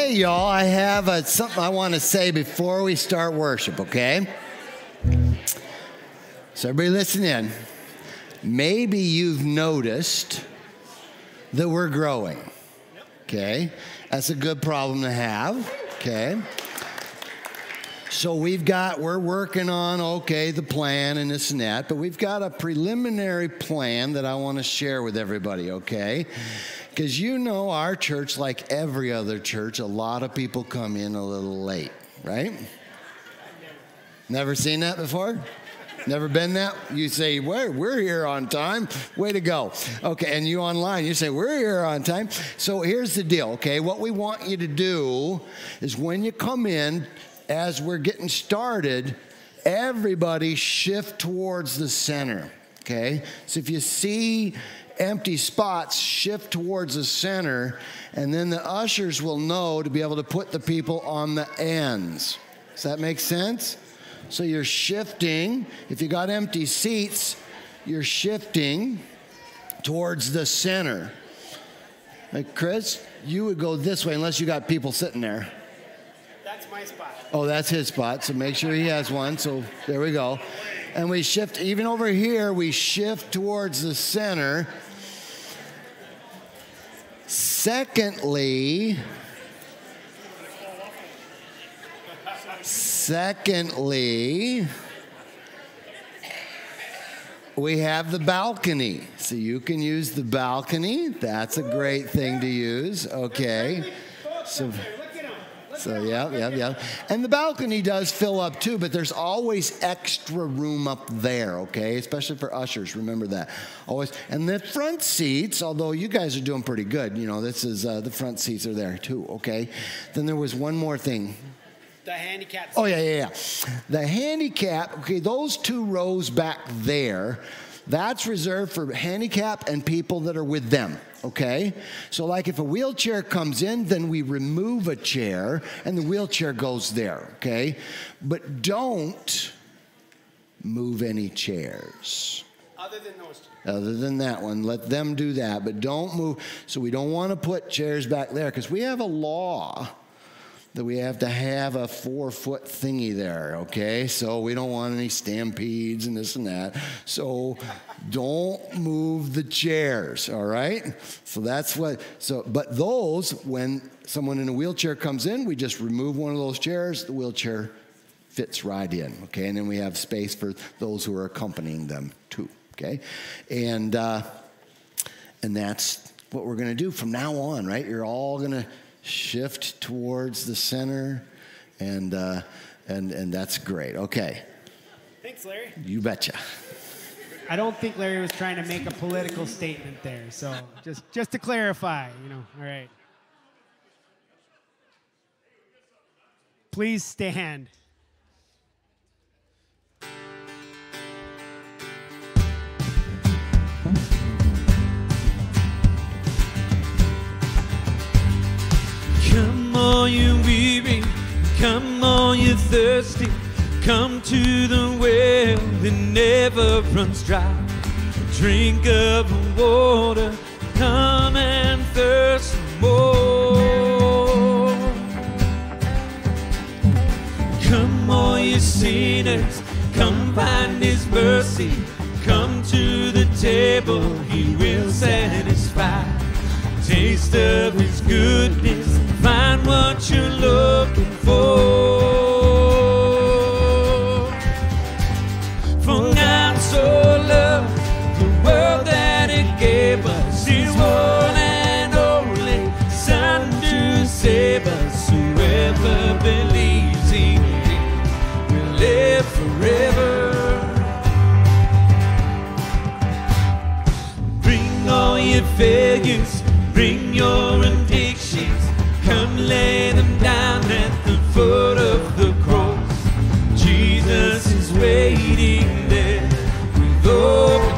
Okay, y'all, I have uh, something I want to say before we start worship, okay? So, everybody listen in. Maybe you've noticed that we're growing, okay? That's a good problem to have, okay? So we've got, we're working on, okay, the plan and this and that, but we've got a preliminary plan that I want to share with everybody, okay? Because you know, our church, like every other church, a lot of people come in a little late, right? Never seen that before? Never been that? You say, we're, we're here on time. Way to go. Okay, and you online, you say, we're here on time. So here's the deal, okay? What we want you to do is when you come in, as we're getting started, everybody shift towards the center. Okay? So if you see empty spots, shift towards the center, and then the ushers will know to be able to put the people on the ends. Does that make sense? So you're shifting. If you got empty seats, you're shifting towards the center. Like Chris, you would go this way unless you got people sitting there. That's my spot. Oh, that's his spot. So make sure he has one. So there we go. And we shift, even over here, we shift towards the center. Secondly, secondly, we have the balcony. So you can use the balcony. That's a great thing to use. Okay. So. So yeah, yeah, yeah. And the balcony does fill up too, but there's always extra room up there, okay? Especially for ushers, remember that. Always. And the front seats, although you guys are doing pretty good, you know, this is uh, the front seats are there too, okay? Then there was one more thing. The handicap. Oh yeah, yeah, yeah. The handicap, okay, those two rows back there, that's reserved for handicap and people that are with them okay? So, like if a wheelchair comes in, then we remove a chair and the wheelchair goes there, okay? But don't move any chairs. Other than those. Other than that one, let them do that, but don't move. So, we don't want to put chairs back there because we have a law that we have to have a four foot thingy there, okay? So we don't want any stampedes and this and that. So don't move the chairs, all right? So that's what, so, but those, when someone in a wheelchair comes in, we just remove one of those chairs, the wheelchair fits right in, okay? And then we have space for those who are accompanying them too, okay? And, uh, and that's what we're gonna do from now on, right? You're all gonna shift towards the center, and, uh, and, and that's great. Okay. Thanks, Larry. You betcha. I don't think Larry was trying to make a political statement there. So just just to clarify, you know. All right. Please stand. Come on, you weary. Come on, you thirsty. Come to the well that never runs dry. Drink of the water. Come and thirst more. Come, all you sinners. Come find His mercy. Come to the table. He will satisfy. Taste of His goodness. Find what you're looking for. For God so loved the world that He gave us His one and only Son to save us. Whoever believes in Him will live forever. Bring all your failures, bring your addictions. Come lay them down at the foot of the cross. Jesus is waiting there with open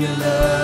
Your love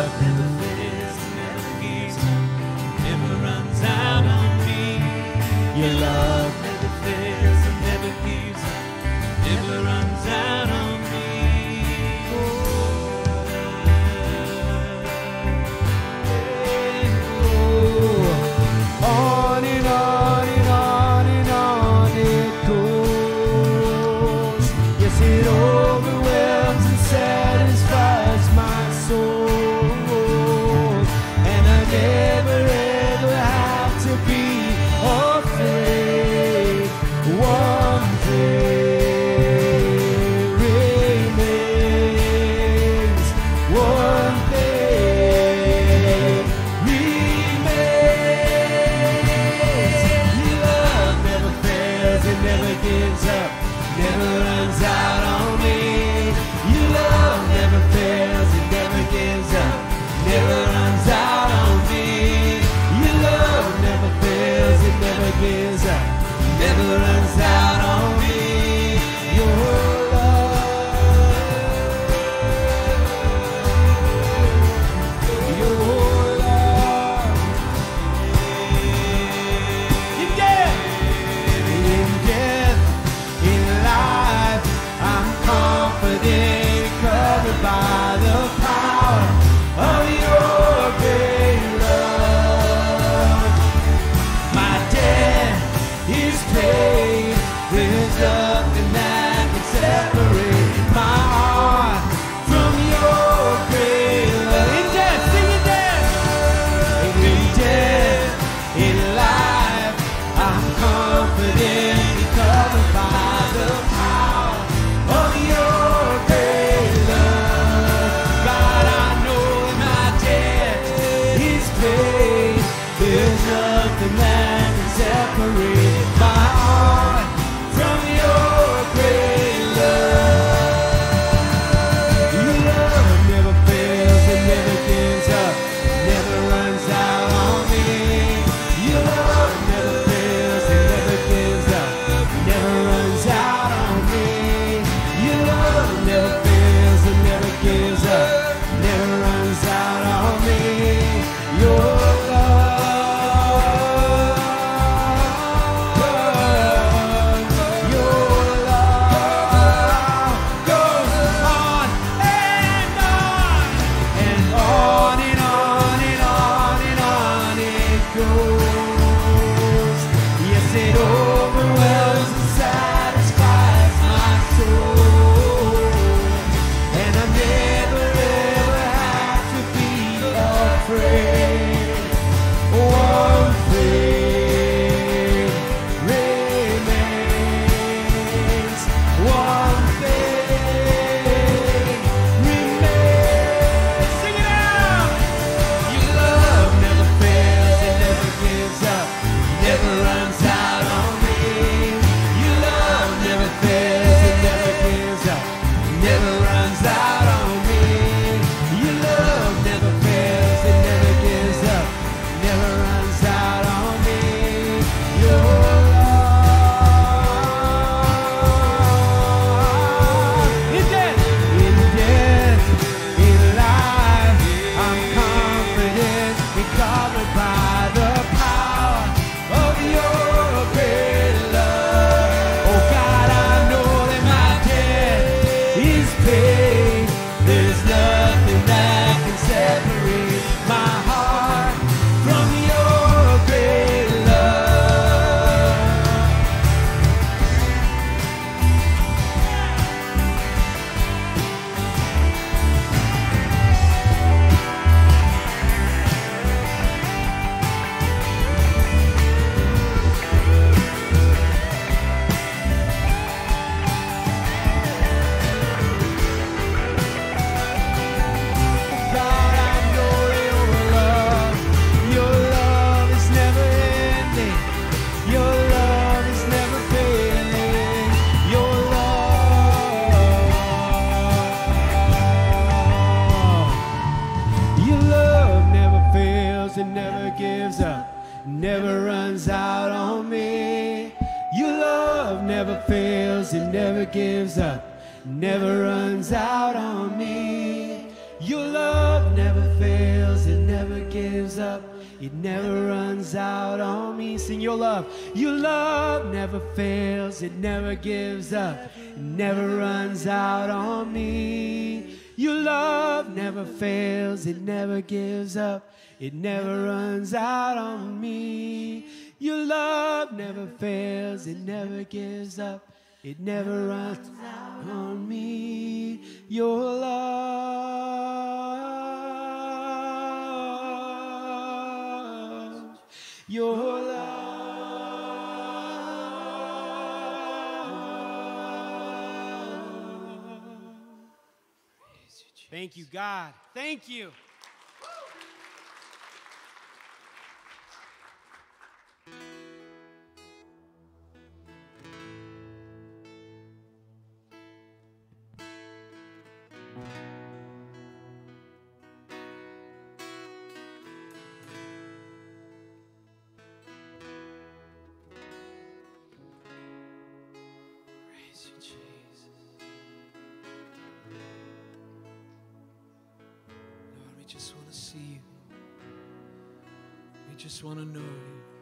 gives up, it never runs out on me. Your love, your love. Thank you, God. Thank you. just want to see you. We just want to know you.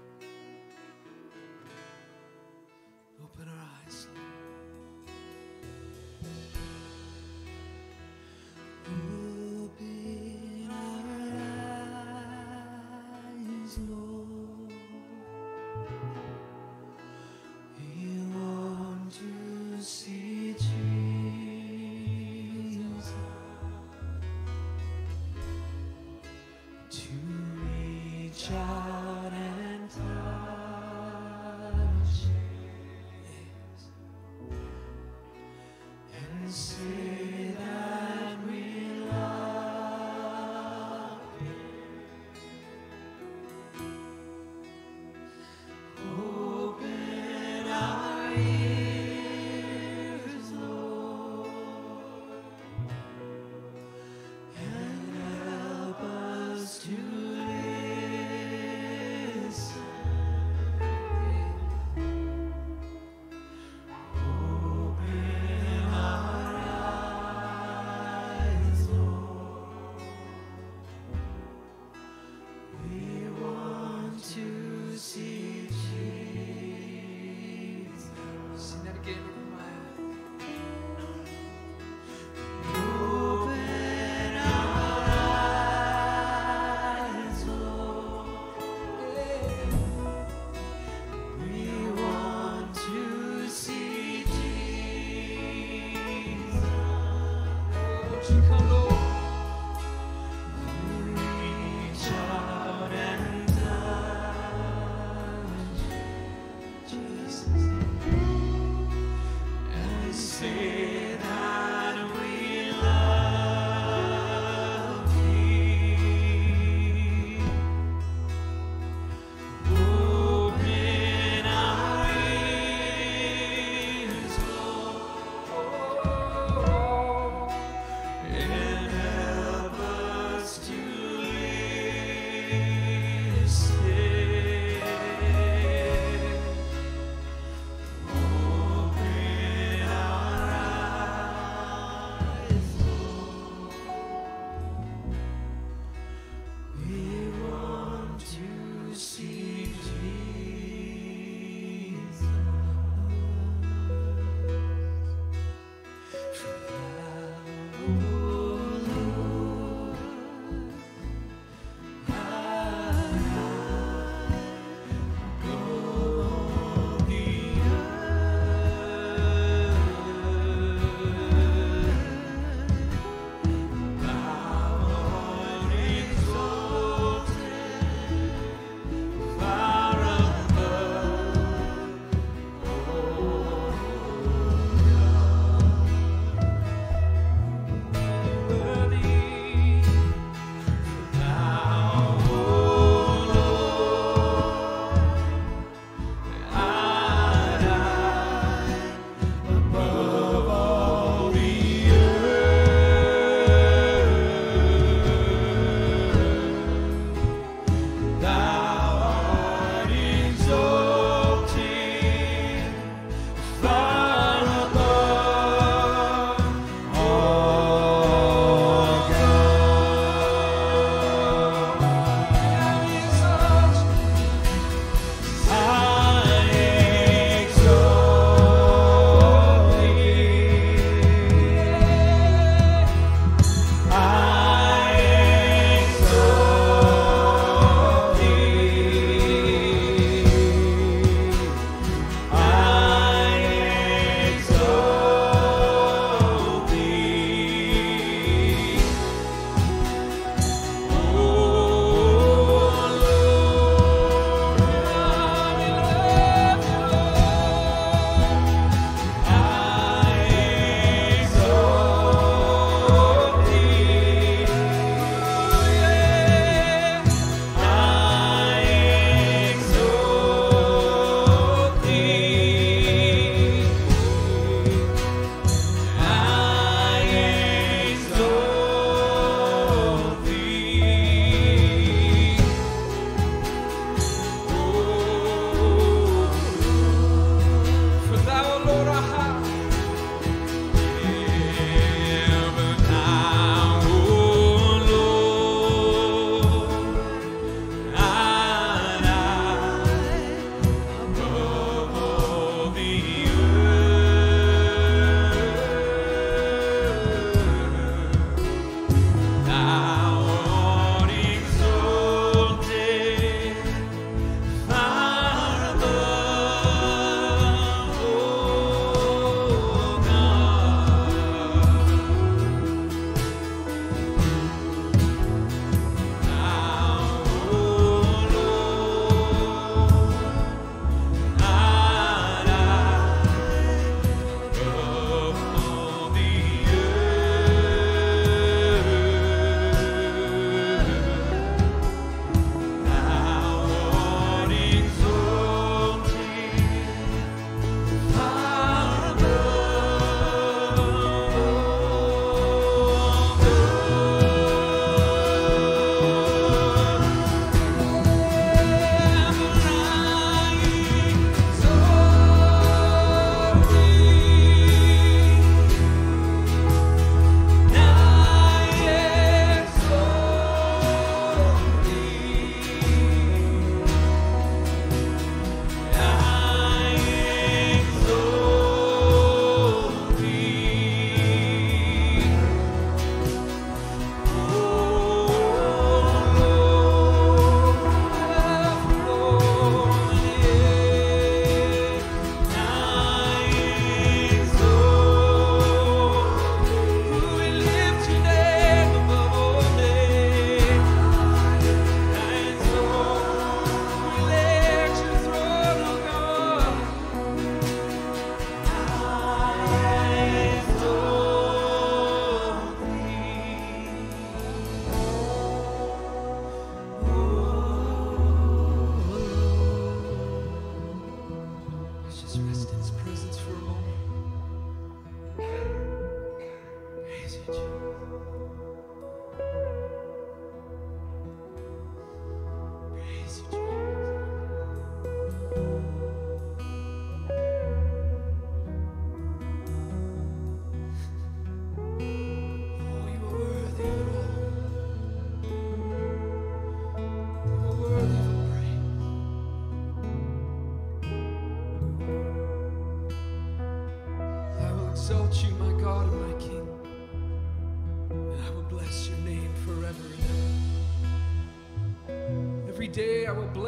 message.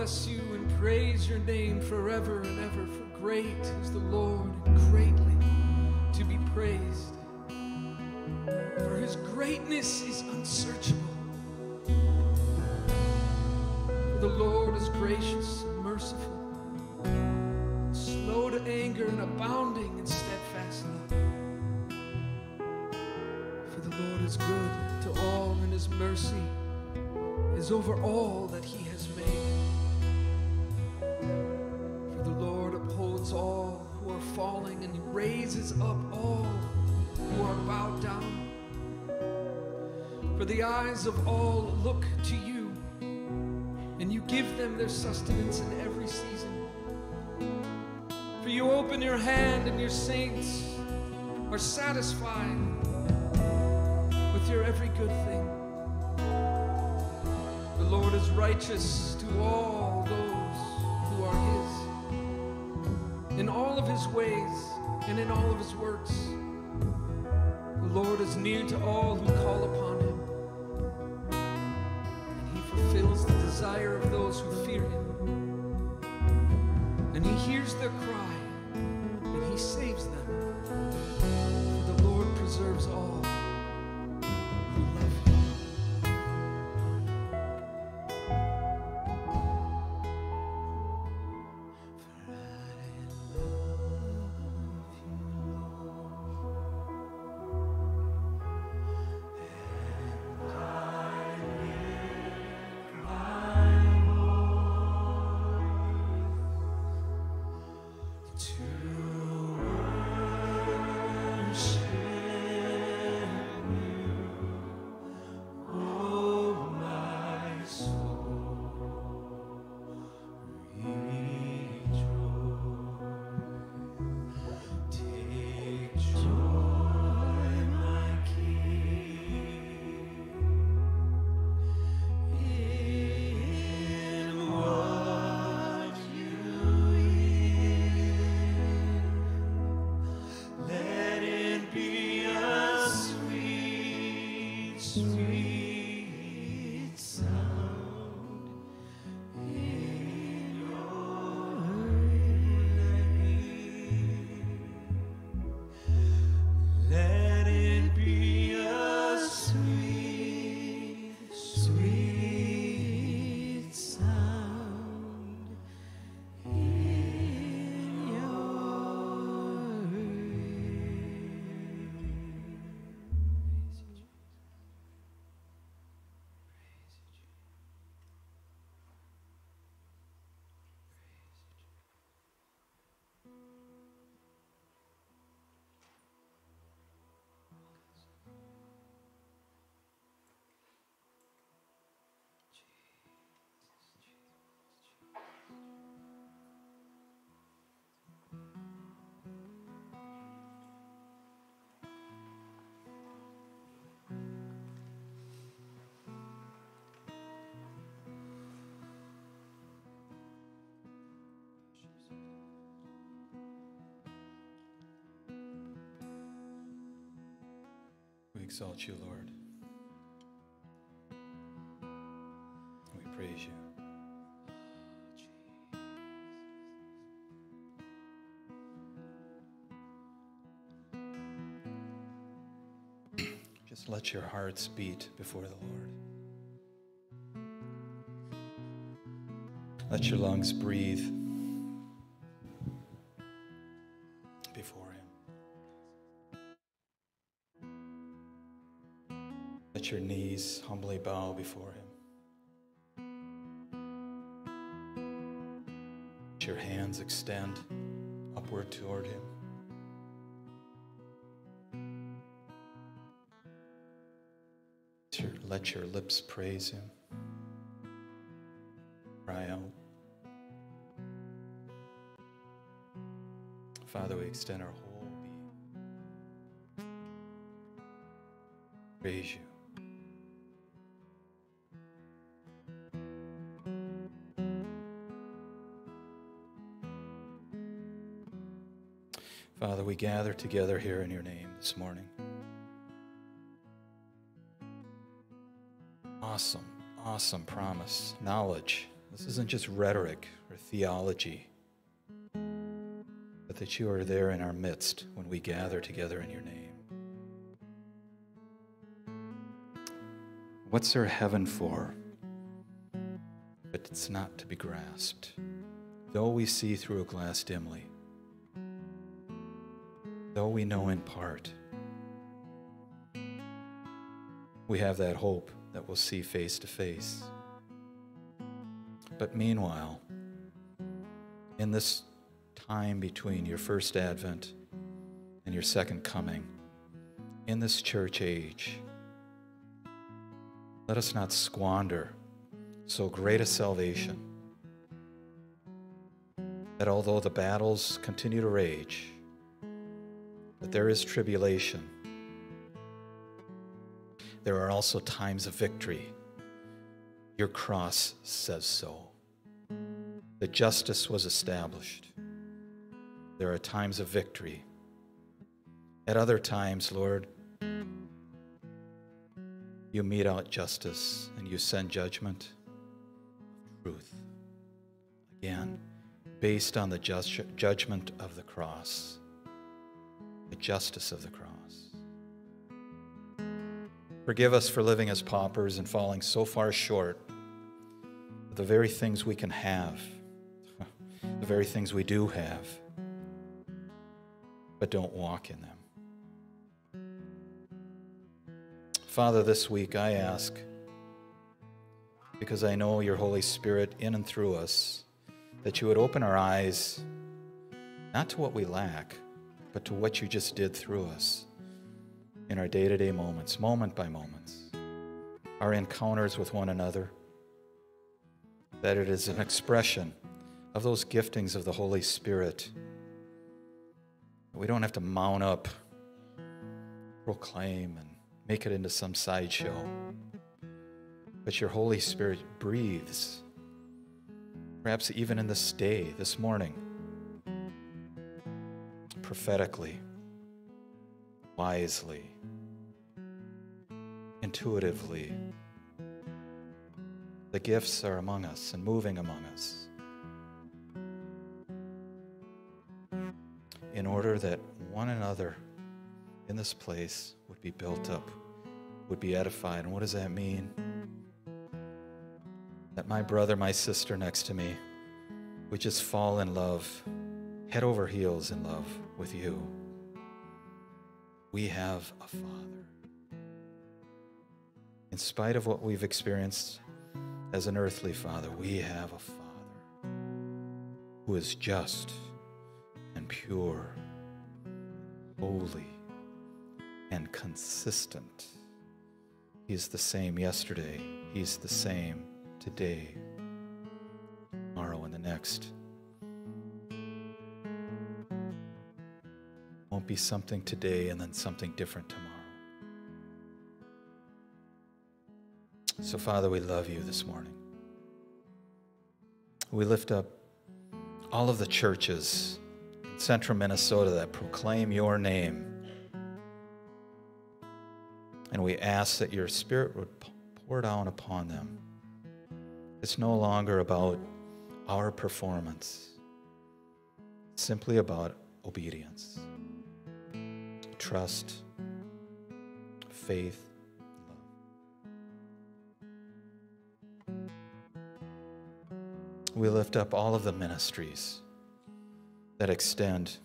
Bless you and praise your name forever and ever, for great is the Lord and greatly to be praised. For his greatness is unsearchable. For the Lord is gracious and merciful, slow to anger and abounding in steadfast love. For the Lord is good to all, and his mercy is over all raises up all who are bowed down. For the eyes of all look to you, and you give them their sustenance in every season. For you open your hand, and your saints are satisfied with your every good thing. The Lord is righteous to all those who are His. In all of His ways and in all of His works, the Lord is near to all who call upon Him. And He fulfills the desire of those who fear Him. And He hears their cry, and He saves them. For the Lord preserves all exalt you, Lord. We praise you. Just let your hearts beat before the Lord. Let your lungs breathe Your knees humbly bow before Him. Let your hands extend upward toward Him. Let your- Let your lips praise Him. Cry out. Father, we extend our whole being. Praise you. Together here in your name this morning. Awesome, awesome promise, knowledge This isn't just rhetoric or theology, but that you are there in our midst when we gather together in your name. What's there heaven for? But it's not to be grasped. Though we see through a glass dimly, we know in part, we have that hope that we'll see face to face. But meanwhile, in this time between your first advent and your second coming, in this church age, let us not squander so great a salvation that although the battles continue to rage, there is tribulation, there are also times of victory. Your cross says so. That justice was established. There are times of victory. At other times, Lord, you mete out justice and you send judgment truth. Again, based on the ju- judgment of the cross, the justice of the cross. Forgive us for living as paupers and falling so far short of the very things we can have, the very things we do have, but don't walk in them. Father, this week I ask, because I know your Holy Spirit in and through us, that you would open our eyes not to what we lack, but to what you just did through us in our day to day moments, moment by moment, our encounters with one another, that it is an expression of those giftings of the Holy Spirit. We don't have to mount up, proclaim, and make it into some sideshow. But your Holy Spirit breathes, perhaps even in this day, this morning, prophetically, wisely, intuitively. The gifts are among us and moving among us. In order that one another in this place would be built up, would be edified. And what does that mean? That my brother, my sister next to me would just fall in love, head over heels in love with you. We have a Father. In spite of what we've experienced as an earthly Father, we have a Father who is just and pure, holy and consistent. He's the same yesterday, He's the same today, tomorrow, and the next. Won't be something today and then something different tomorrow. So, Father, we love you this morning. We lift up all of the churches in central Minnesota that proclaim your name. And we ask that your Spirit would pour down upon them. It's no longer about our performance, it's simply about obedience, trust, faith, love. we lift up all of the ministries that extend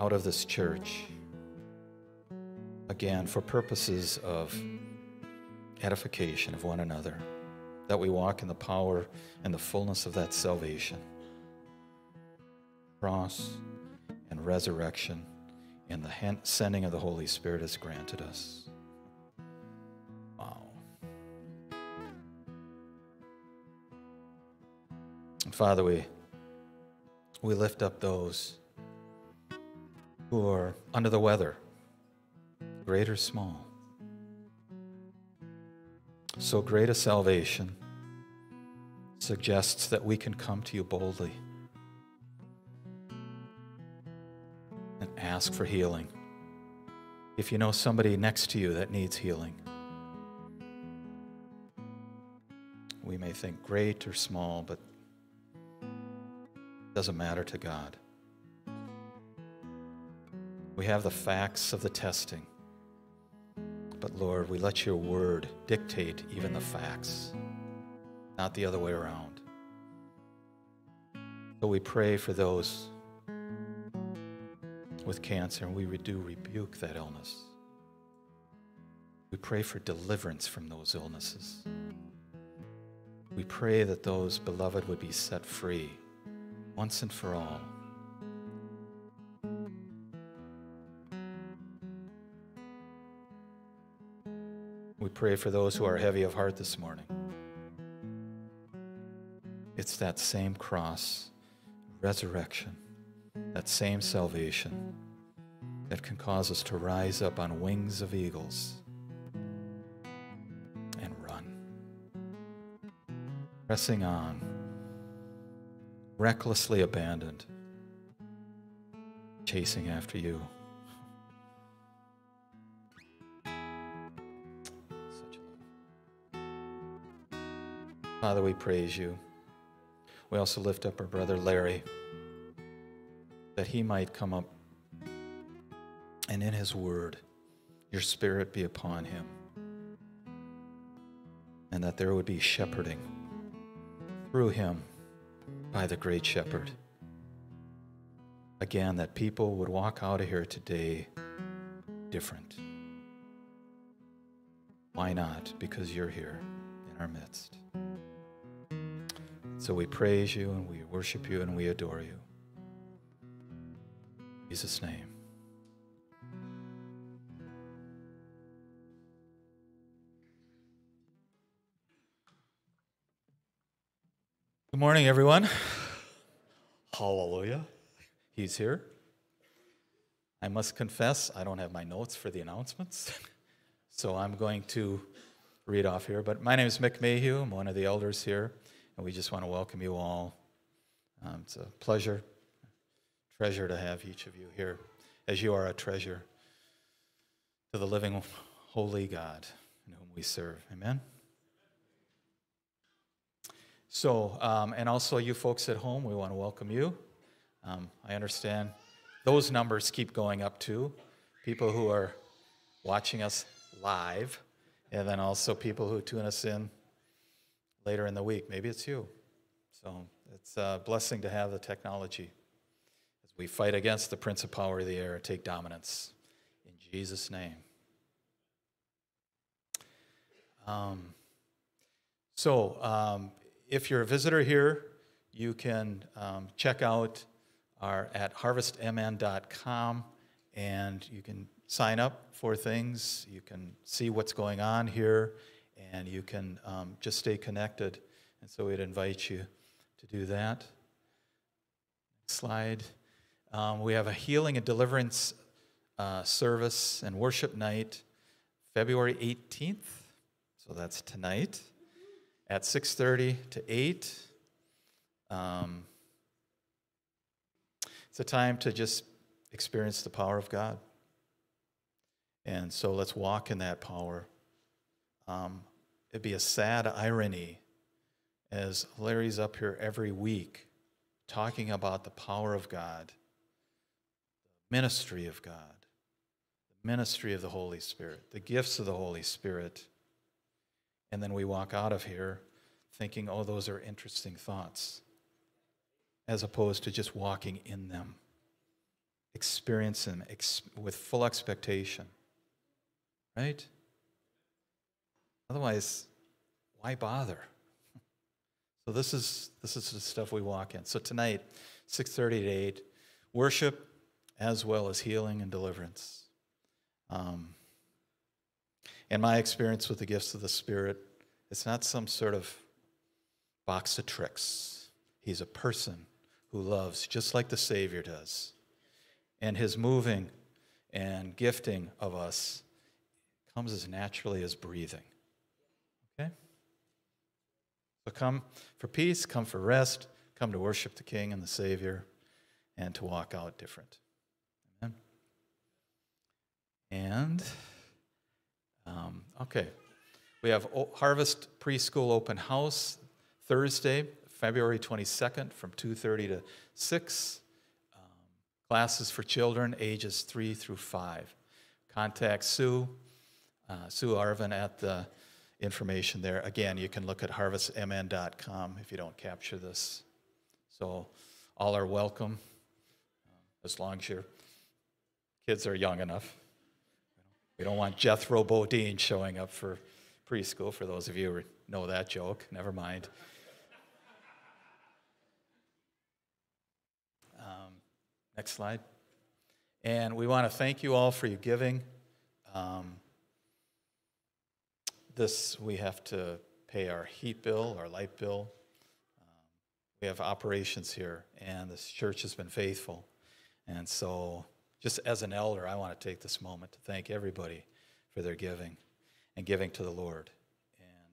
out of this church, again, for purposes of edification of one another, that we walk in the power and the fullness of that salvation. Cross and resurrection and the sending of the Holy Spirit has granted us. Wow. Father, we, we lift up those who are under the weather, great or small. So great a salvation suggests that we can come to you boldly ask for healing. If you know somebody next to you that needs healing, we may think great or small, but it doesn't matter to God. We have the facts of the testing. But Lord, we let your word dictate even the facts, not the other way around. So we pray for those with cancer, and we do rebuke that illness. We pray for deliverance from those illnesses. We pray that those beloved would be set free once and for all. We pray for those who are heavy of heart this morning. It's that same cross, resurrection, that same salvation that can cause us to rise up on wings of eagles and run. Pressing on, recklessly abandoned, chasing after you. Father, we praise you. We also lift up our brother Larry that he might come up and in his word, your spirit be upon him, and that there would be shepherding through him by the great shepherd. Again, that people would walk out of here today different. Why not? Because you're here in our midst. So we praise you and we worship you and we adore you. Jesus' name. Good morning, everyone. Hallelujah. He's here. I must confess, I don't have my notes for the announcements, so I'm going to read off here. But my name is Mick Mayhew. I'm one of the elders here, and we just want to welcome you all. Um, it's a pleasure, treasure to have each of you here, as you are a treasure to the living, holy God in whom we serve. Amen. So, um, and also you folks at home, we want to welcome you. Um, I understand those numbers keep going up too. People who are watching us live, and then also people who tune us in later in the week. Maybe it's you. So it's a blessing to have the technology we fight against the prince of power of the air, take dominance in Jesus' name. Um, so, um, if you're a visitor here, you can um, check out our at harvestmn.com and you can sign up for things. You can see what's going on here and you can um, just stay connected. And so we'd invite you to do that. Next slide. Um, we have a healing and deliverance uh, service and worship night February 18th. So that's tonight at 6.30 to 8 um, it's a time to just experience the power of god. And so let's walk in that power. Um, it'd be a sad irony as larry's up here every week talking about the power of god ministry of god the ministry of the holy spirit the gifts of the holy spirit and then we walk out of here thinking, oh, those are interesting thoughts, as opposed to just walking in them, experiencing them ex- with full expectation. Right? Otherwise, why bother? So this is this is the stuff we walk in. So tonight, 6:30 to 8, worship as well as healing and deliverance. Um, in my experience with the gifts of the Spirit, it's not some sort of box of tricks. He's a person who loves just like the Savior does. And his moving and gifting of us comes as naturally as breathing. Okay? So come for peace, come for rest, come to worship the King and the Savior, and to walk out different. And, um, okay. We have O- Harvest Preschool Open House Thursday, February 22nd from 2:30 to 6. Um, Classes for children ages 3 through 5. Contact Sue, uh, Sue Arvin at the information there. Again, you can look at harvestmn.com if you don't capture this. So all are welcome, um, as long as your kids are young enough. We don't want Jethro Bodine showing up for preschool, for those of you who know that joke. Never mind. Um, next slide. And we want to thank you all for your giving. Um, this, we have to pay our heat bill, our light bill. Um, we have operations here, and this church has been faithful. And so, just as an elder, I want to take this moment to thank everybody for their giving and giving to the Lord.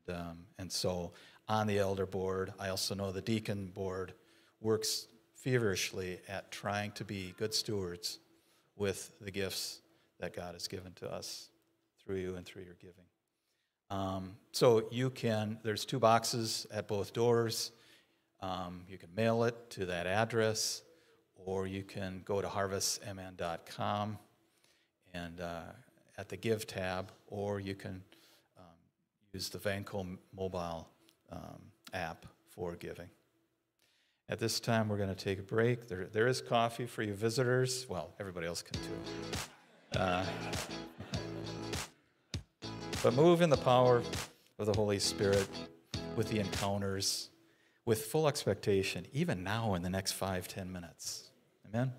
And, um, and so, on the elder board, I also know the deacon board works feverishly at trying to be good stewards with the gifts that God has given to us through you and through your giving. Um, so you can, there's two boxes at both doors. Um, you can mail it to that address, or you can go to harvestmn.com and uh, at the Give tab, or you can um, use the Vanco mobile um, app for giving. At this time, we're going to take a break. There, there is coffee for you visitors. Well, everybody else can too. Uh, but move in the power of the Holy Spirit with the encounters, with full expectation, even now in the next five, ten minutes. Amen?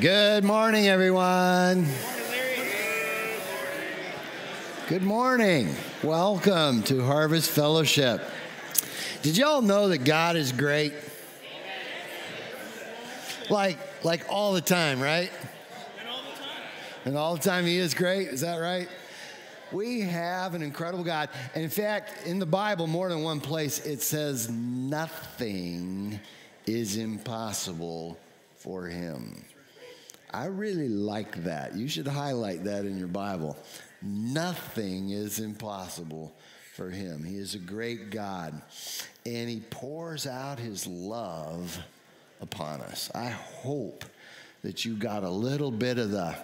Good morning, everyone. Good morning. Welcome to Harvest Fellowship. Did y'all know that God is great? Like, like all the time, right? And all the time And all the time, He is great. Is that right? We have an incredible God. And in fact, in the Bible, more than one place, it says nothing is impossible for Him. I really like that. You should highlight that in your Bible. Nothing is impossible for him. He is a great God, and he pours out his love upon us. I hope that you got a little bit of the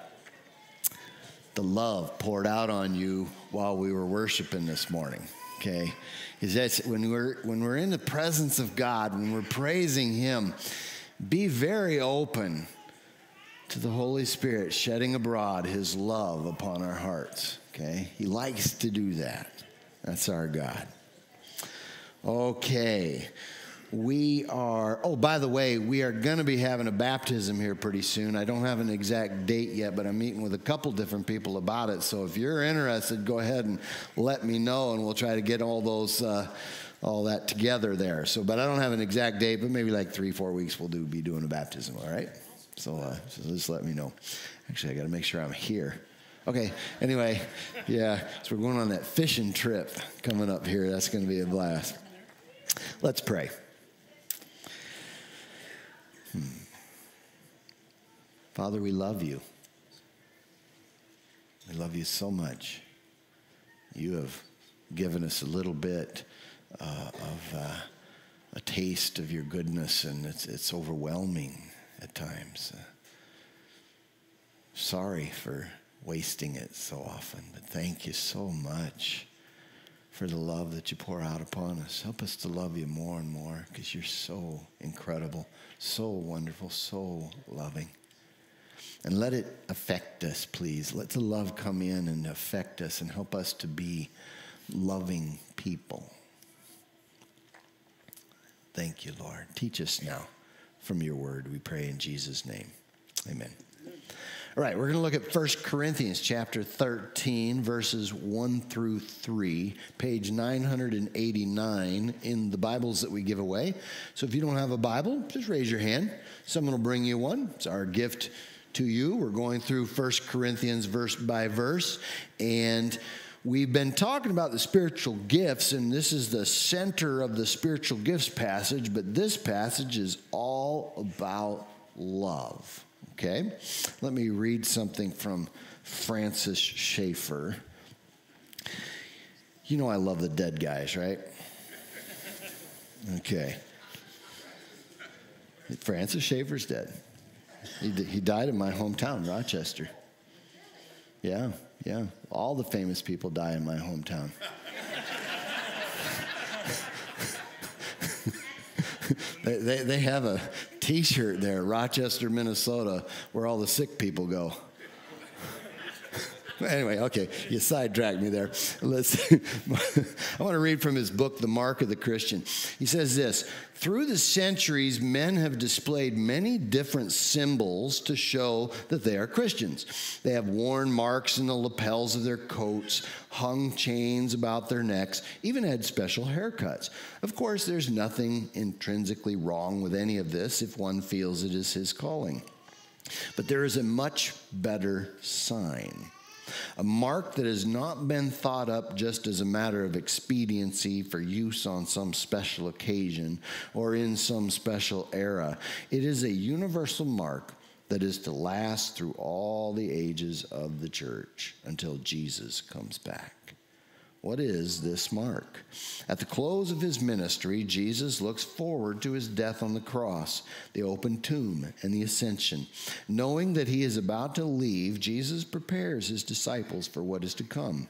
the love poured out on you while we were worshiping this morning. Okay, is that when we're when we're in the presence of God, when we're praising Him, be very open to the Holy Spirit shedding abroad His love upon our hearts. Okay, He likes to do that. That's our God. Okay. We are, oh, by the way, we are going to be having a baptism here pretty soon. I don't have an exact date yet, but I'm meeting with a couple different people about it. So if you're interested, go ahead and let me know, and we'll try to get all those, uh, all that together there. So, but I don't have an exact date, but maybe like three, four weeks we'll do be doing a baptism. All right. So, uh, so just let me know. Actually, I got to make sure I'm here. Okay. Anyway, yeah. So we're going on that fishing trip coming up here. That's going to be a blast. Let's pray. Hmm. Father, we love you. We love you so much. You have given us a little bit uh, of uh, a taste of your goodness, and it's, it's overwhelming at times. Uh, sorry for wasting it so often, but thank you so much for the love that you pour out upon us. Help us to love you more and more because you're so incredible, so wonderful, so loving. And let it affect us, please. Let the love come in and affect us and help us to be loving people. Thank you, Lord. Teach us now from your word, we pray in Jesus' name. Amen. All right, we're going to look at 1 Corinthians chapter 13, verses 1 through 3, page 989 in the Bibles that we give away. So if you don't have a Bible, just raise your hand. Someone will bring you one. It's our gift to you. We're going through 1 Corinthians verse by verse, and we've been talking about the spiritual gifts, and this is the center of the spiritual gifts passage, but this passage is all about love. Okay? Let me read something from Francis Schaeffer. You know, I love the dead guys, right? Okay. Francis Schaeffer's dead. He, he died in my hometown, Rochester. Yeah, yeah. All the famous people die in my hometown. they, they, they have a t shirt there, Rochester, Minnesota, where all the sick people go. anyway, okay, you sidetracked me there. Let's, I want to read from his book, The Mark of the Christian. He says this Through the centuries, men have displayed many different symbols to show that they are Christians. They have worn marks in the lapels of their coats, hung chains about their necks, even had special haircuts. Of course, there's nothing intrinsically wrong with any of this if one feels it is his calling. But there is a much better sign a mark that has not been thought up just as a matter of expediency for use on some special occasion or in some special era. It is a universal mark that is to last through all the ages of the church until Jesus comes back. What is this mark? At the close of his ministry, Jesus looks forward to his death on the cross, the open tomb, and the ascension. Knowing that he is about to leave, Jesus prepares his disciples for what is to come.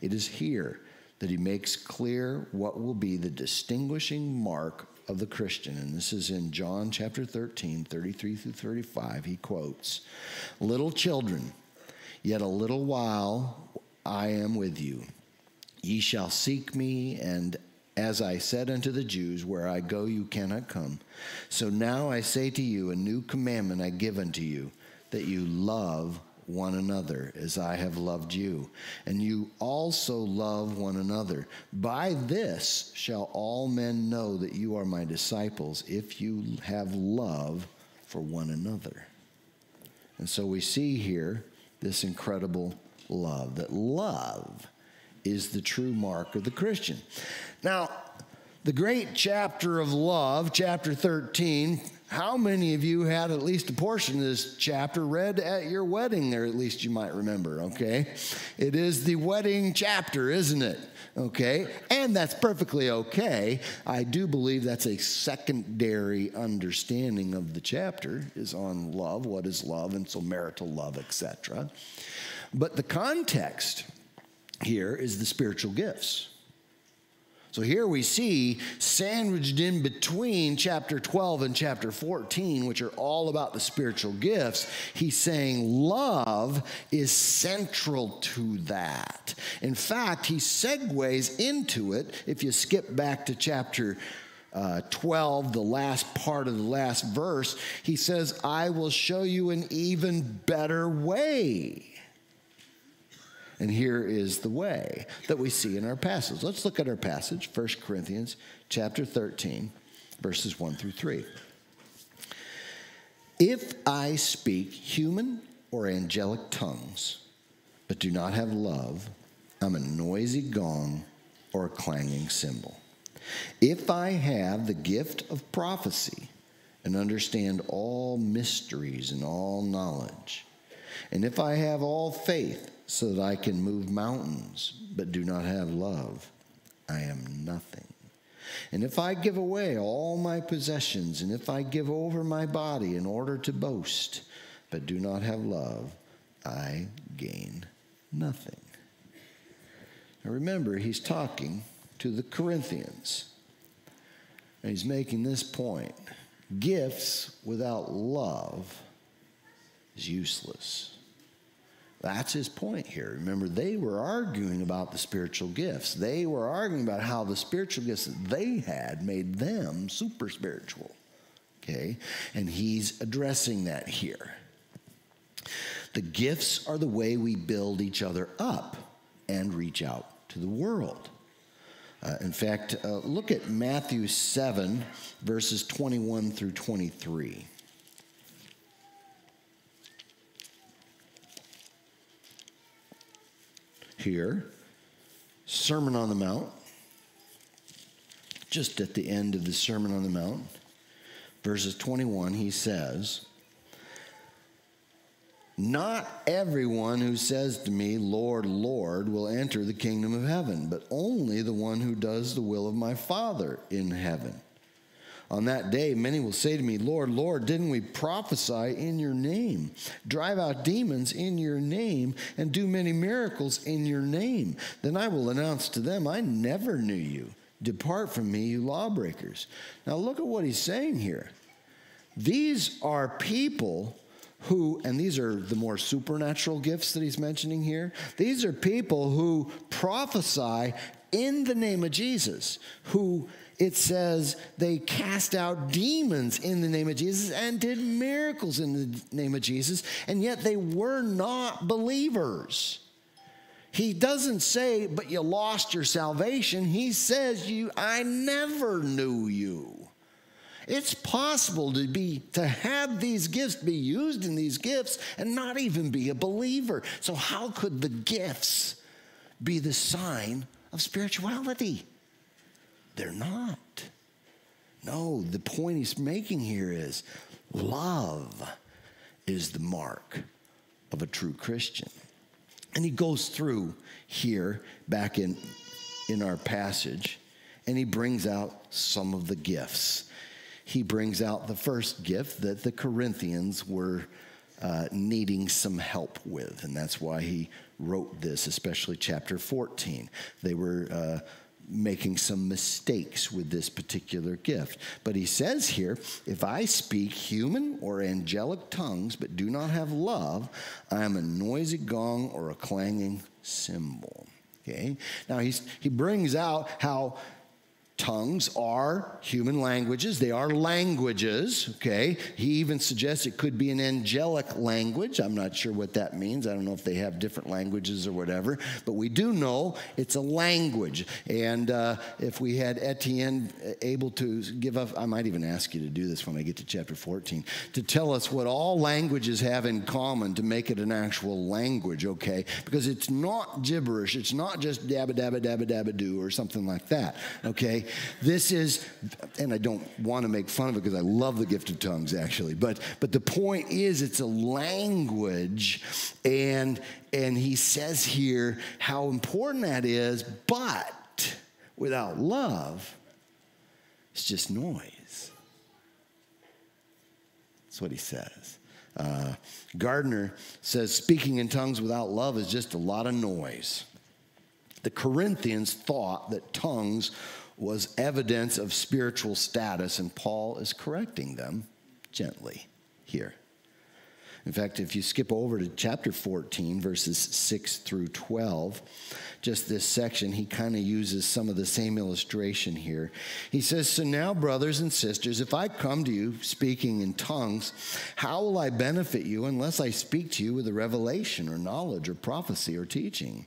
It is here that he makes clear what will be the distinguishing mark of the Christian. And this is in John chapter 13, 33 through 35. He quotes Little children, yet a little while I am with you. Ye shall seek me, and as I said unto the Jews, Where I go, you cannot come. So now I say to you, a new commandment I give unto you, that you love one another as I have loved you. And you also love one another. By this shall all men know that you are my disciples if you have love for one another. And so we see here this incredible love, that love is the true mark of the Christian. Now, the great chapter of love, chapter 13, how many of you had at least a portion of this chapter read at your wedding, or at least you might remember, okay? It is the wedding chapter, isn't it? Okay? And that's perfectly okay. I do believe that's a secondary understanding of the chapter is on love, what is love, and so marital love, etc. But the context here is the spiritual gifts. So here we see sandwiched in between chapter 12 and chapter 14, which are all about the spiritual gifts, he's saying love is central to that. In fact, he segues into it if you skip back to chapter uh, 12, the last part of the last verse, he says, I will show you an even better way. And here is the way that we see in our passage. Let's look at our passage, 1 Corinthians chapter 13, verses 1 through 3. If I speak human or angelic tongues, but do not have love, I'm a noisy gong or a clanging cymbal. If I have the gift of prophecy and understand all mysteries and all knowledge, and if I have all faith, so that I can move mountains, but do not have love, I am nothing. And if I give away all my possessions, and if I give over my body in order to boast, but do not have love, I gain nothing. Now remember, he's talking to the Corinthians. And he's making this point gifts without love is useless. That's his point here. Remember, they were arguing about the spiritual gifts. They were arguing about how the spiritual gifts that they had made them super spiritual. Okay? And he's addressing that here. The gifts are the way we build each other up and reach out to the world. Uh, in fact, uh, look at Matthew 7, verses 21 through 23. Here, Sermon on the Mount, just at the end of the Sermon on the Mount, verses 21, he says, Not everyone who says to me, Lord, Lord, will enter the kingdom of heaven, but only the one who does the will of my Father in heaven. On that day, many will say to me, Lord, Lord, didn't we prophesy in your name, drive out demons in your name, and do many miracles in your name? Then I will announce to them, I never knew you. Depart from me, you lawbreakers. Now look at what he's saying here. These are people who, and these are the more supernatural gifts that he's mentioning here, these are people who prophesy in the name of Jesus, who it says they cast out demons in the name of Jesus and did miracles in the name of Jesus, and yet they were not believers. He doesn't say, but you lost your salvation. He says, you, I never knew you. It's possible to be to have these gifts be used in these gifts and not even be a believer. So how could the gifts be the sign of spirituality? They're not. No, the point he's making here is love is the mark of a true Christian. And he goes through here back in, in our passage and he brings out some of the gifts. He brings out the first gift that the Corinthians were uh, needing some help with, and that's why he wrote this, especially chapter 14. They were. Uh, making some mistakes with this particular gift. But he says here if I speak human or angelic tongues but do not have love, I am a noisy gong or a clanging cymbal. Okay? Now he's, he brings out how tongues are human languages. They are languages, okay? He even suggests it could be an angelic language. I'm not sure what that means. I don't know if they have different languages or whatever, but we do know it's a language. And uh, if we had Etienne able to give up, I might even ask you to do this when I get to chapter 14, to tell us what all languages have in common to make it an actual language, okay? Because it's not gibberish, it's not just dabba dabba dabba dabba do or something like that, okay? This is, and I don't want to make fun of it because I love the gift of tongues actually, but but the point is it's a language, and and he says here how important that is, but without love, it's just noise. That's what he says. Uh, Gardner says speaking in tongues without love is just a lot of noise. The Corinthians thought that tongues was evidence of spiritual status, and Paul is correcting them gently here. In fact, if you skip over to chapter 14, verses 6 through 12, just this section, he kind of uses some of the same illustration here. He says, So now, brothers and sisters, if I come to you speaking in tongues, how will I benefit you unless I speak to you with a revelation or knowledge or prophecy or teaching?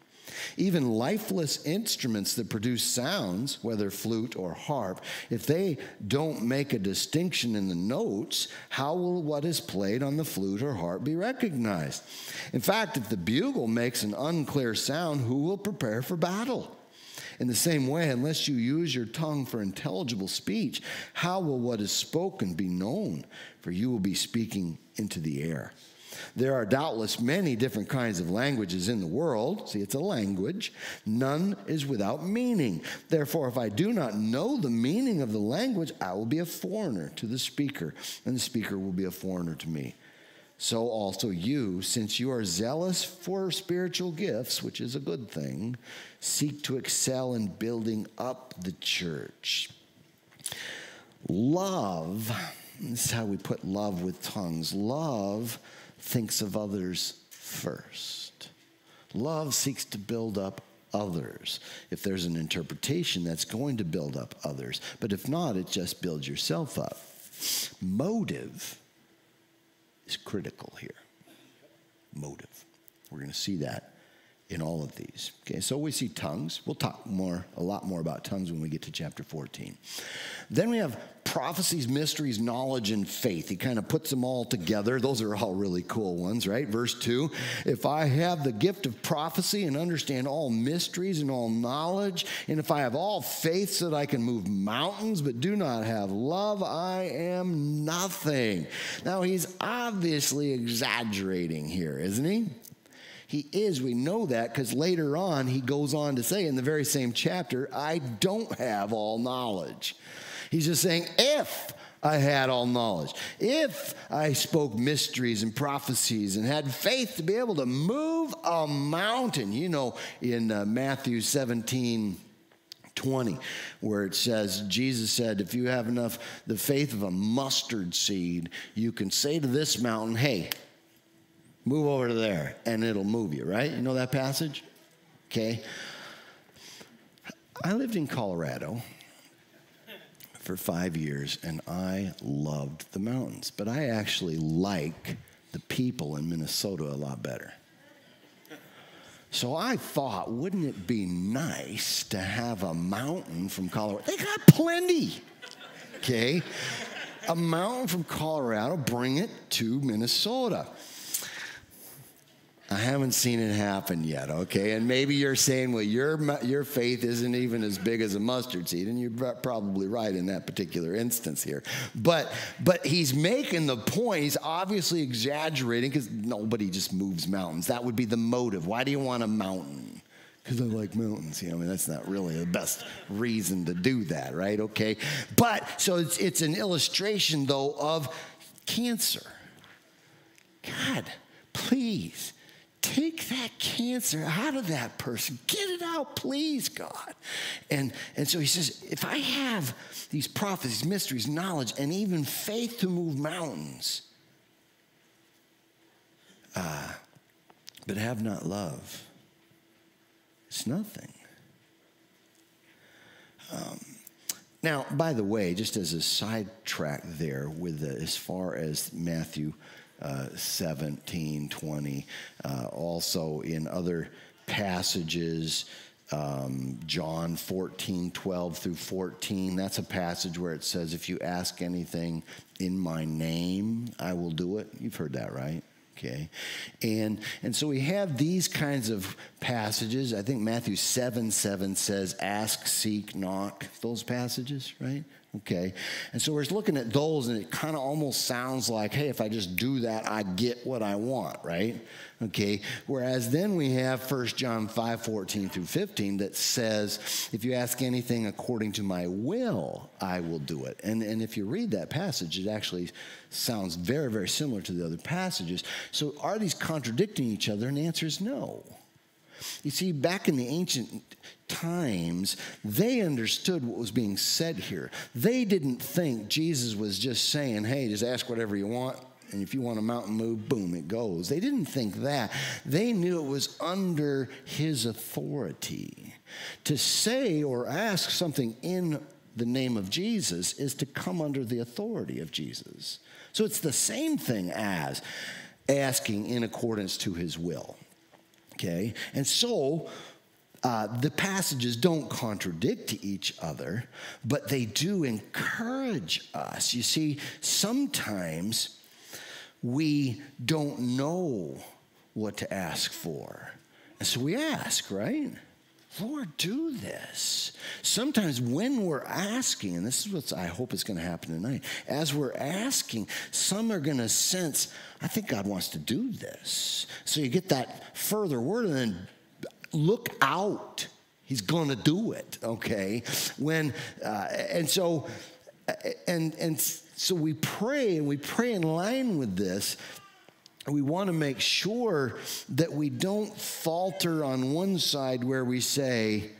Even lifeless instruments that produce sounds, whether flute or harp, if they don't make a distinction in the notes, how will what is played on the flute or harp be recognized? In fact, if the bugle makes an unclear sound, who will prepare for battle? In the same way, unless you use your tongue for intelligible speech, how will what is spoken be known? For you will be speaking into the air. There are doubtless many different kinds of languages in the world. See, it's a language. None is without meaning. Therefore, if I do not know the meaning of the language, I will be a foreigner to the speaker, and the speaker will be a foreigner to me. So also you, since you are zealous for spiritual gifts, which is a good thing, seek to excel in building up the church. Love, this is how we put love with tongues. Love thinks of others first. Love seeks to build up others. If there's an interpretation, that's going to build up others. But if not, it just builds yourself up. Motive is critical here. Motive. We're going to see that in all of these. Okay, so we see tongues. We'll talk more, a lot more about tongues when we get to chapter 14. Then we have prophecies, mysteries, knowledge, and faith. He kind of puts them all together. Those are all really cool ones, right? Verse 2 If I have the gift of prophecy and understand all mysteries and all knowledge, and if I have all faith so that I can move mountains but do not have love, I am nothing. Now, he's obviously exaggerating here, isn't he? He is, we know that because later on he goes on to say in the very same chapter, I don't have all knowledge. He's just saying, if I had all knowledge, if I spoke mysteries and prophecies and had faith to be able to move a mountain, you know, in uh, Matthew 17. 20, where it says, Jesus said, if you have enough, the faith of a mustard seed, you can say to this mountain, hey, move over to there, and it'll move you, right? You know that passage? Okay. I lived in Colorado for five years, and I loved the mountains. But I actually like the people in Minnesota a lot better. So I thought, wouldn't it be nice to have a mountain from Colorado? They got plenty, okay? A mountain from Colorado, bring it to Minnesota. I haven't seen it happen yet, okay? And maybe you're saying, well, your, your faith isn't even as big as a mustard seed, and you're probably right in that particular instance here. But, but he's making the point, he's obviously exaggerating because nobody just moves mountains. That would be the motive. Why do you want a mountain? Because I like mountains. You know, I mean, that's not really the best reason to do that, right? Okay. But so it's, it's an illustration, though, of cancer. God, please take that cancer out of that person. Get it out, please, God. And, and so he says, if I have these prophecies, mysteries, knowledge, and even faith to move mountains, uh, but have not love, it's nothing. Um, Now, by the way, just as a sidetrack there, with the, as far as Matthew uh, 17, 20, uh, also in other passages, um, John 14, 12 through 14, that's a passage where it says, If you ask anything in my name, I will do it. You've heard that, right? Okay. And and so we have these kinds of passages. I think Matthew 7 7 says, ask, seek, knock, those passages, right? Okay. And so we're looking at those, and it kind of almost sounds like, hey, if I just do that, I get what I want, right? Okay. Whereas then we have 1 John 5 14 through 15 that says, if you ask anything according to my will, I will do it. And, and if you read that passage, it actually sounds very, very similar to the other passages. So are these contradicting each other? And the answer is no. You see, back in the ancient times, they understood what was being said here. They didn't think Jesus was just saying, hey, just ask whatever you want. And if you want a mountain move, boom, it goes. They didn't think that. They knew it was under his authority. To say or ask something in the name of Jesus is to come under the authority of Jesus. So it's the same thing as asking in accordance to his will. Okay? And so uh, the passages don't contradict each other, but they do encourage us. You see, sometimes we don't know what to ask for. And so we ask, right? Lord, do this. Sometimes when we're asking, and this is what I hope is going to happen tonight, as we're asking, some are going to sense, I think God wants to do this. So you get that further word, and then look out. He's going to do it, okay? When, uh, and so, and, and so we pray, and we pray in line with this we want to make sure that we don't falter on one side where we say,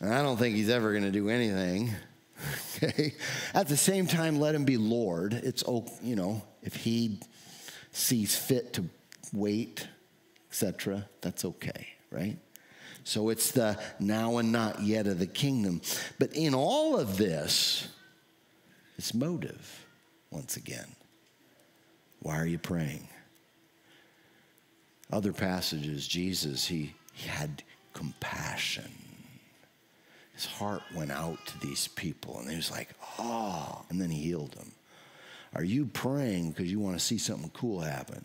I don't think he's ever going to do anything. okay? At the same time, let him be Lord. It's, you know, if he sees fit to wait, etc., that's okay, right? So it's the now and not yet of the kingdom. But in all of this, it's motive, once again. Why are you praying? Other passages, Jesus, he, he had compassion. His heart went out to these people, and he was like, oh, and then he healed them. Are you praying because you want to see something cool happen?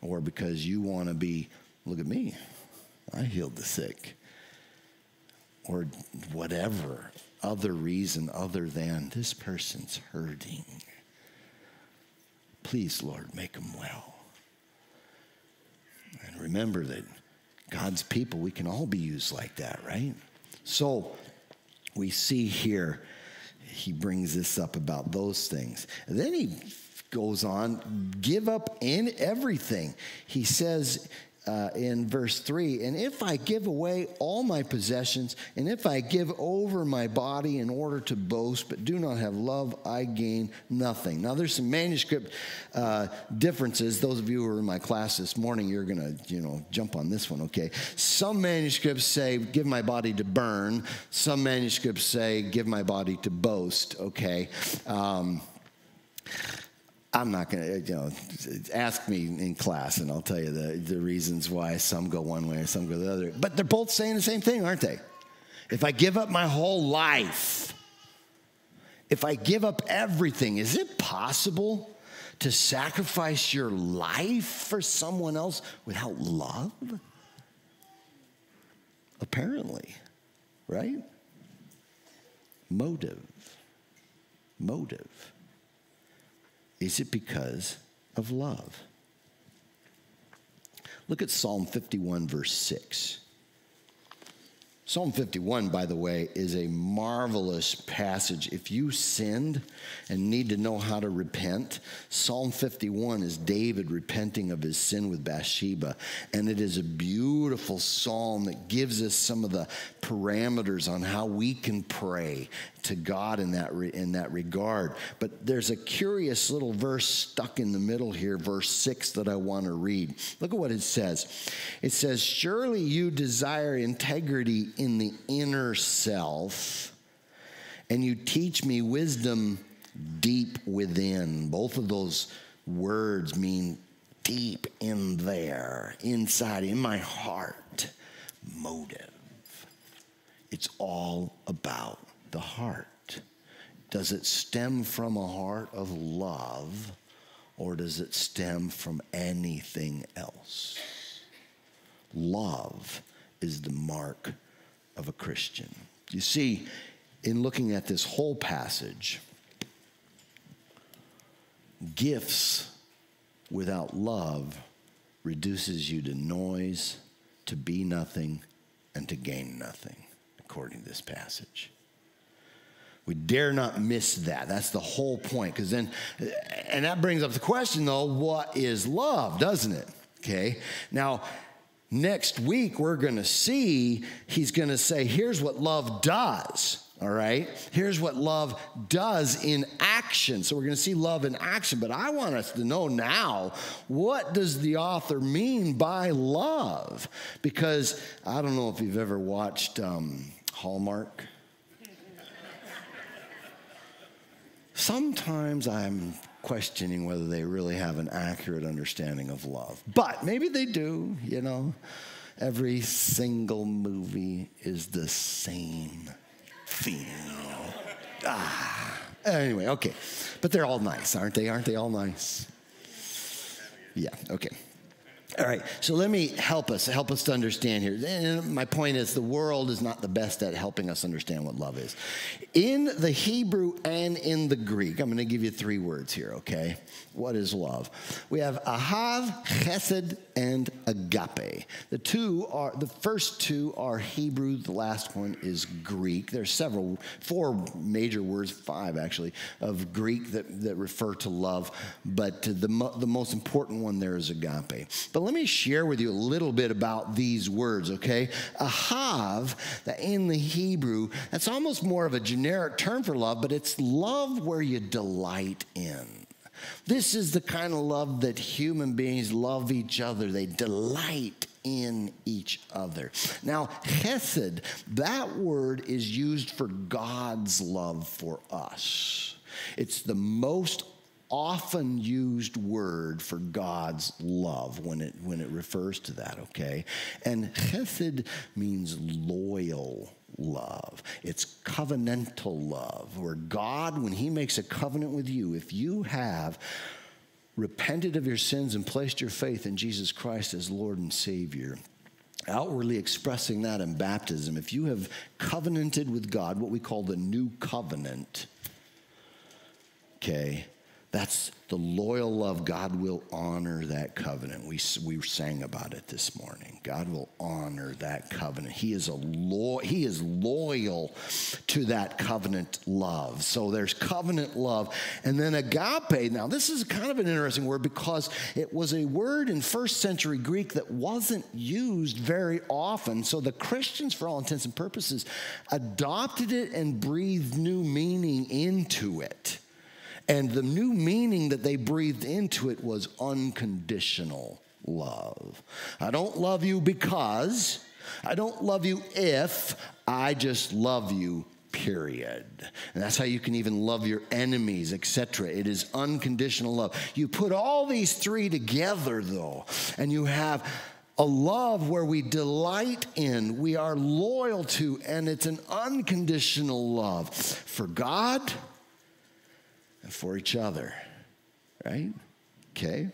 Or because you want to be, look at me, I healed the sick? Or whatever other reason other than this person's hurting. Please, Lord, make them well. Remember that God's people, we can all be used like that, right? So we see here, he brings this up about those things. And then he goes on, give up in everything. He says uh, in verse 3 And if I give away all my possessions, and if I give over my body in order to boast, but do not have love, I gain nothing. Now, there's some manuscript uh, differences. Those of you who are in my class this morning, you're going to, you know, jump on this one, okay? Some manuscripts say, give my body to burn. Some manuscripts say, give my body to boast, okay? Um, I'm not going to, you know, ask me in class and I'll tell you the, the reasons why some go one way or some go the other. But they're both saying the same thing, aren't they? If I give up my whole life, if I give up everything, is it possible to sacrifice your life for someone else without love? Apparently, right? Motive. Motive. Is it because of love? Look at Psalm 51, verse 6. Psalm 51, by the way, is a marvelous passage. If you sinned and need to know how to repent, Psalm 51 is David repenting of his sin with Bathsheba. And it is a beautiful psalm that gives us some of the parameters on how we can pray to God in that, in that regard. But there's a curious little verse stuck in the middle here, verse 6, that I want to read. Look at what it says. It says, Surely you desire integrity in the inner self and you teach me wisdom deep within. Both of those words mean deep in there, inside, in my heart. Motive. It's all about the heart. Does it stem from a heart of love or does it stem from anything else? Love is the mark of a Christian. You see, in looking at this whole passage, gifts without love reduces you to noise, to be nothing, and to gain nothing, according to this passage. We dare not miss that. That's the whole point. Because then, and that brings up the question though what is love, doesn't it? Okay. Now, next week, we're going to see, he's going to say, here's what love does. All right? Here's what love does in action. So we're going to see love in action, but I want us to know now what does the author mean by love? Because I don't know if you've ever watched um, Hallmark. Sometimes I'm questioning whether they really have an accurate understanding of love. But maybe they do, you know. Every single movie is the same thing. Ah. Anyway, okay. But they're all nice, aren't they? Aren't they all nice? Yeah, okay. All right, so let me help us, help us to understand here. And my point is, the world is not the best at helping us understand what love is. In the Hebrew and in the Greek, I'm going to give you three words here, okay? What is love? We have ahav, chesed, and agape. The two are, the first two are Hebrew, the last one is Greek. There's several, four major words, five actually, of Greek that, that refer to love, but the, mo- the most important one there is agape. But let me share with you a little bit about these words, okay? Ahav, that in the Hebrew, that's almost more of a generic term for love, but it's love where you delight in. This is the kind of love that human beings love each other. They delight in each other. Now, chesed, that word is used for God's love for us. It's the most often used word for God's love when it, when it refers to that, okay? And chesed means loyal love. It's covenantal love, where God, when He makes a covenant with you, if you have repented of your sins and placed your faith in Jesus Christ as Lord and Savior, outwardly expressing that in baptism, if you have covenanted with God, what we call the new covenant, okay, that's the loyal love. God will honor that covenant. We, we sang about it this morning. God will honor that covenant. He is, a lo- he is loyal to that covenant love. So there's covenant love. And then agape. Now, this is kind of an interesting word because it was a word in first century Greek that wasn't used very often. So the Christians, for all intents and purposes, adopted it and breathed new meaning into it. And the new meaning that they breathed into it was unconditional love. I don't love you because, I don't love you if, I just love you period. And that's how you can even love your enemies etc it is unconditional love. You put all these three together though and you have a love where we delight in we are loyal to and it's an unconditional love for god for each other, right? Okay?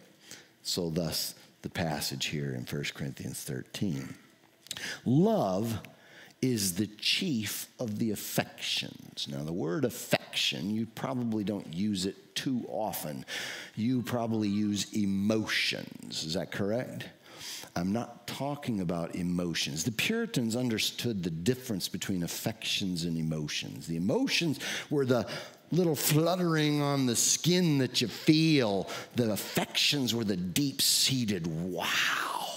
So, thus, the passage here in 1 Corinthians 13. Love is the chief of the affections. Now, the word affection, you probably don't use it too often. You probably use emotions. Is that correct? I'm not talking about emotions. The Puritans understood the difference between affections and emotions. The emotions were the little fluttering on the skin that you feel. The affections were the deep seated wow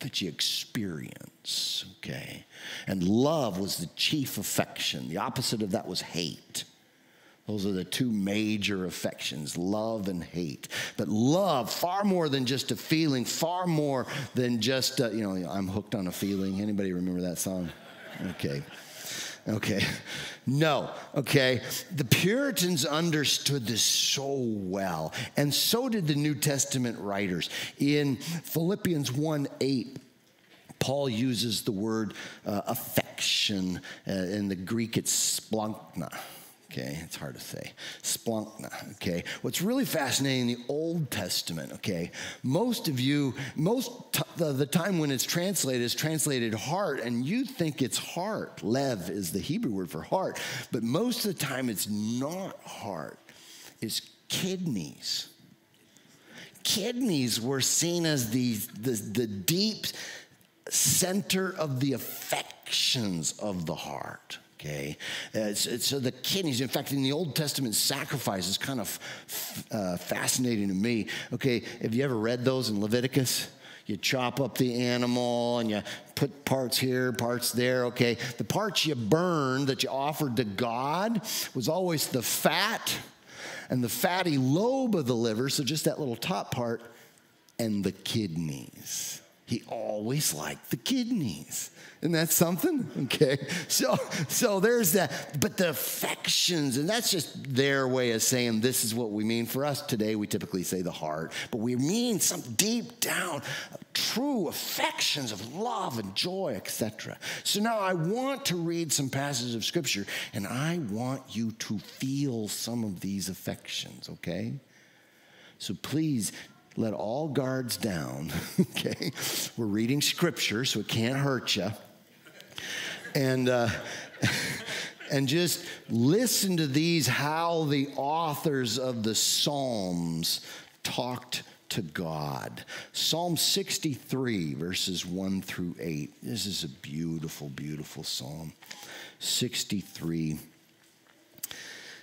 that you experience, okay? And love was the chief affection. The opposite of that was hate. Those are the two major affections, love and hate. But love, far more than just a feeling, far more than just, uh, you know, I'm hooked on a feeling. Anybody remember that song? Okay. Okay. No. Okay. The Puritans understood this so well, and so did the New Testament writers. In Philippians 1 8, Paul uses the word uh, affection. Uh, in the Greek, it's splanchna. Okay, it's hard to say. Splanchna. Okay, what's really fascinating in the Old Testament. Okay, most of you, most the, the time when it's translated is translated heart, and you think it's heart. Lev is the Hebrew word for heart, but most of the time it's not heart. It's kidneys. Kidneys were seen as the, the, the deep center of the affections of the heart. Okay, uh, so, so, the kidneys. In fact, in the Old Testament, sacrifice is kind of uh, fascinating to me. Okay, have you ever read those in Leviticus? You chop up the animal and you put parts here, parts there. Okay, the parts you burned that you offered to God was always the fat and the fatty lobe of the liver, so just that little top part, and the kidneys. He always liked the kidneys. Isn't that something? Okay. So so there's that. But the affections, and that's just their way of saying this is what we mean. For us today, we typically say the heart, but we mean some deep down true affections of love and joy, etc. So now I want to read some passages of scripture, and I want you to feel some of these affections, okay? So please let all guards down, okay? We're reading scripture, so it can't hurt you. And, uh, and just listen to these how the authors of the Psalms talked to God. Psalm 63, verses 1 through 8. This is a beautiful, beautiful psalm. 63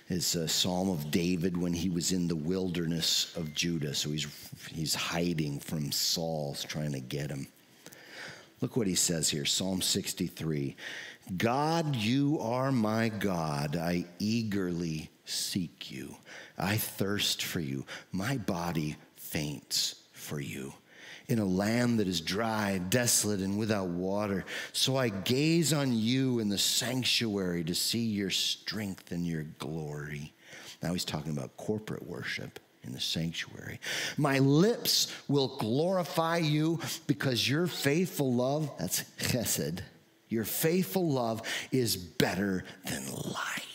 is a uh, psalm of David when he was in the wilderness of Judah. So he's, he's hiding from Saul, trying to get him. Look what he says here Psalm 63 God, you are my God. I eagerly seek you. I thirst for you. My body faints for you in a land that is dry, desolate, and without water. So I gaze on you in the sanctuary to see your strength and your glory. Now he's talking about corporate worship in the sanctuary. My lips will glorify you because your faithful love, that's chesed, your faithful love is better than life.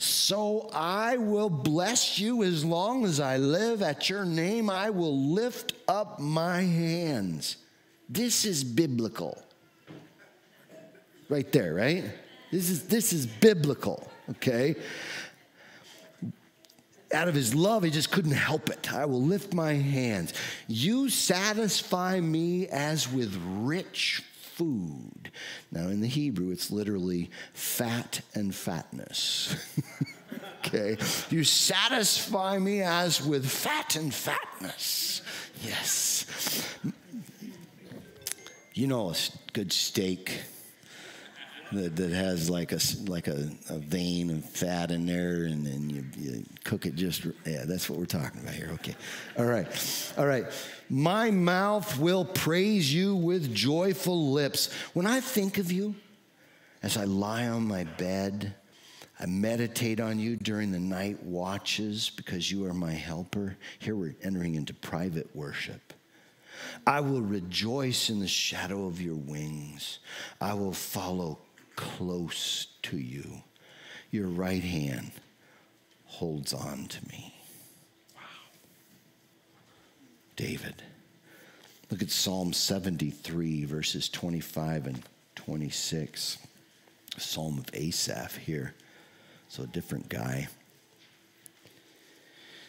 So I will bless you as long as I live. At your name, I will lift up my hands. This is biblical. Right there, right? This is, this is biblical, okay? Out of his love, he just couldn't help it. I will lift my hands. You satisfy me as with rich food. Now, in the Hebrew, it's literally fat and fatness. okay? You satisfy me as with fat and fatness. Yes. You know, a good steak that, that has like a like a, a vein of fat in there, and then you, you cook it just yeah. That's what we're talking about here. Okay, all right, all right. My mouth will praise you with joyful lips when I think of you, as I lie on my bed. I meditate on you during the night watches because you are my helper. Here we're entering into private worship. I will rejoice in the shadow of your wings. I will follow close to you. Your right hand holds on to me. Wow. David. Look at Psalm 73, verses 25 and 26. Psalm of Asaph here. So, a different guy.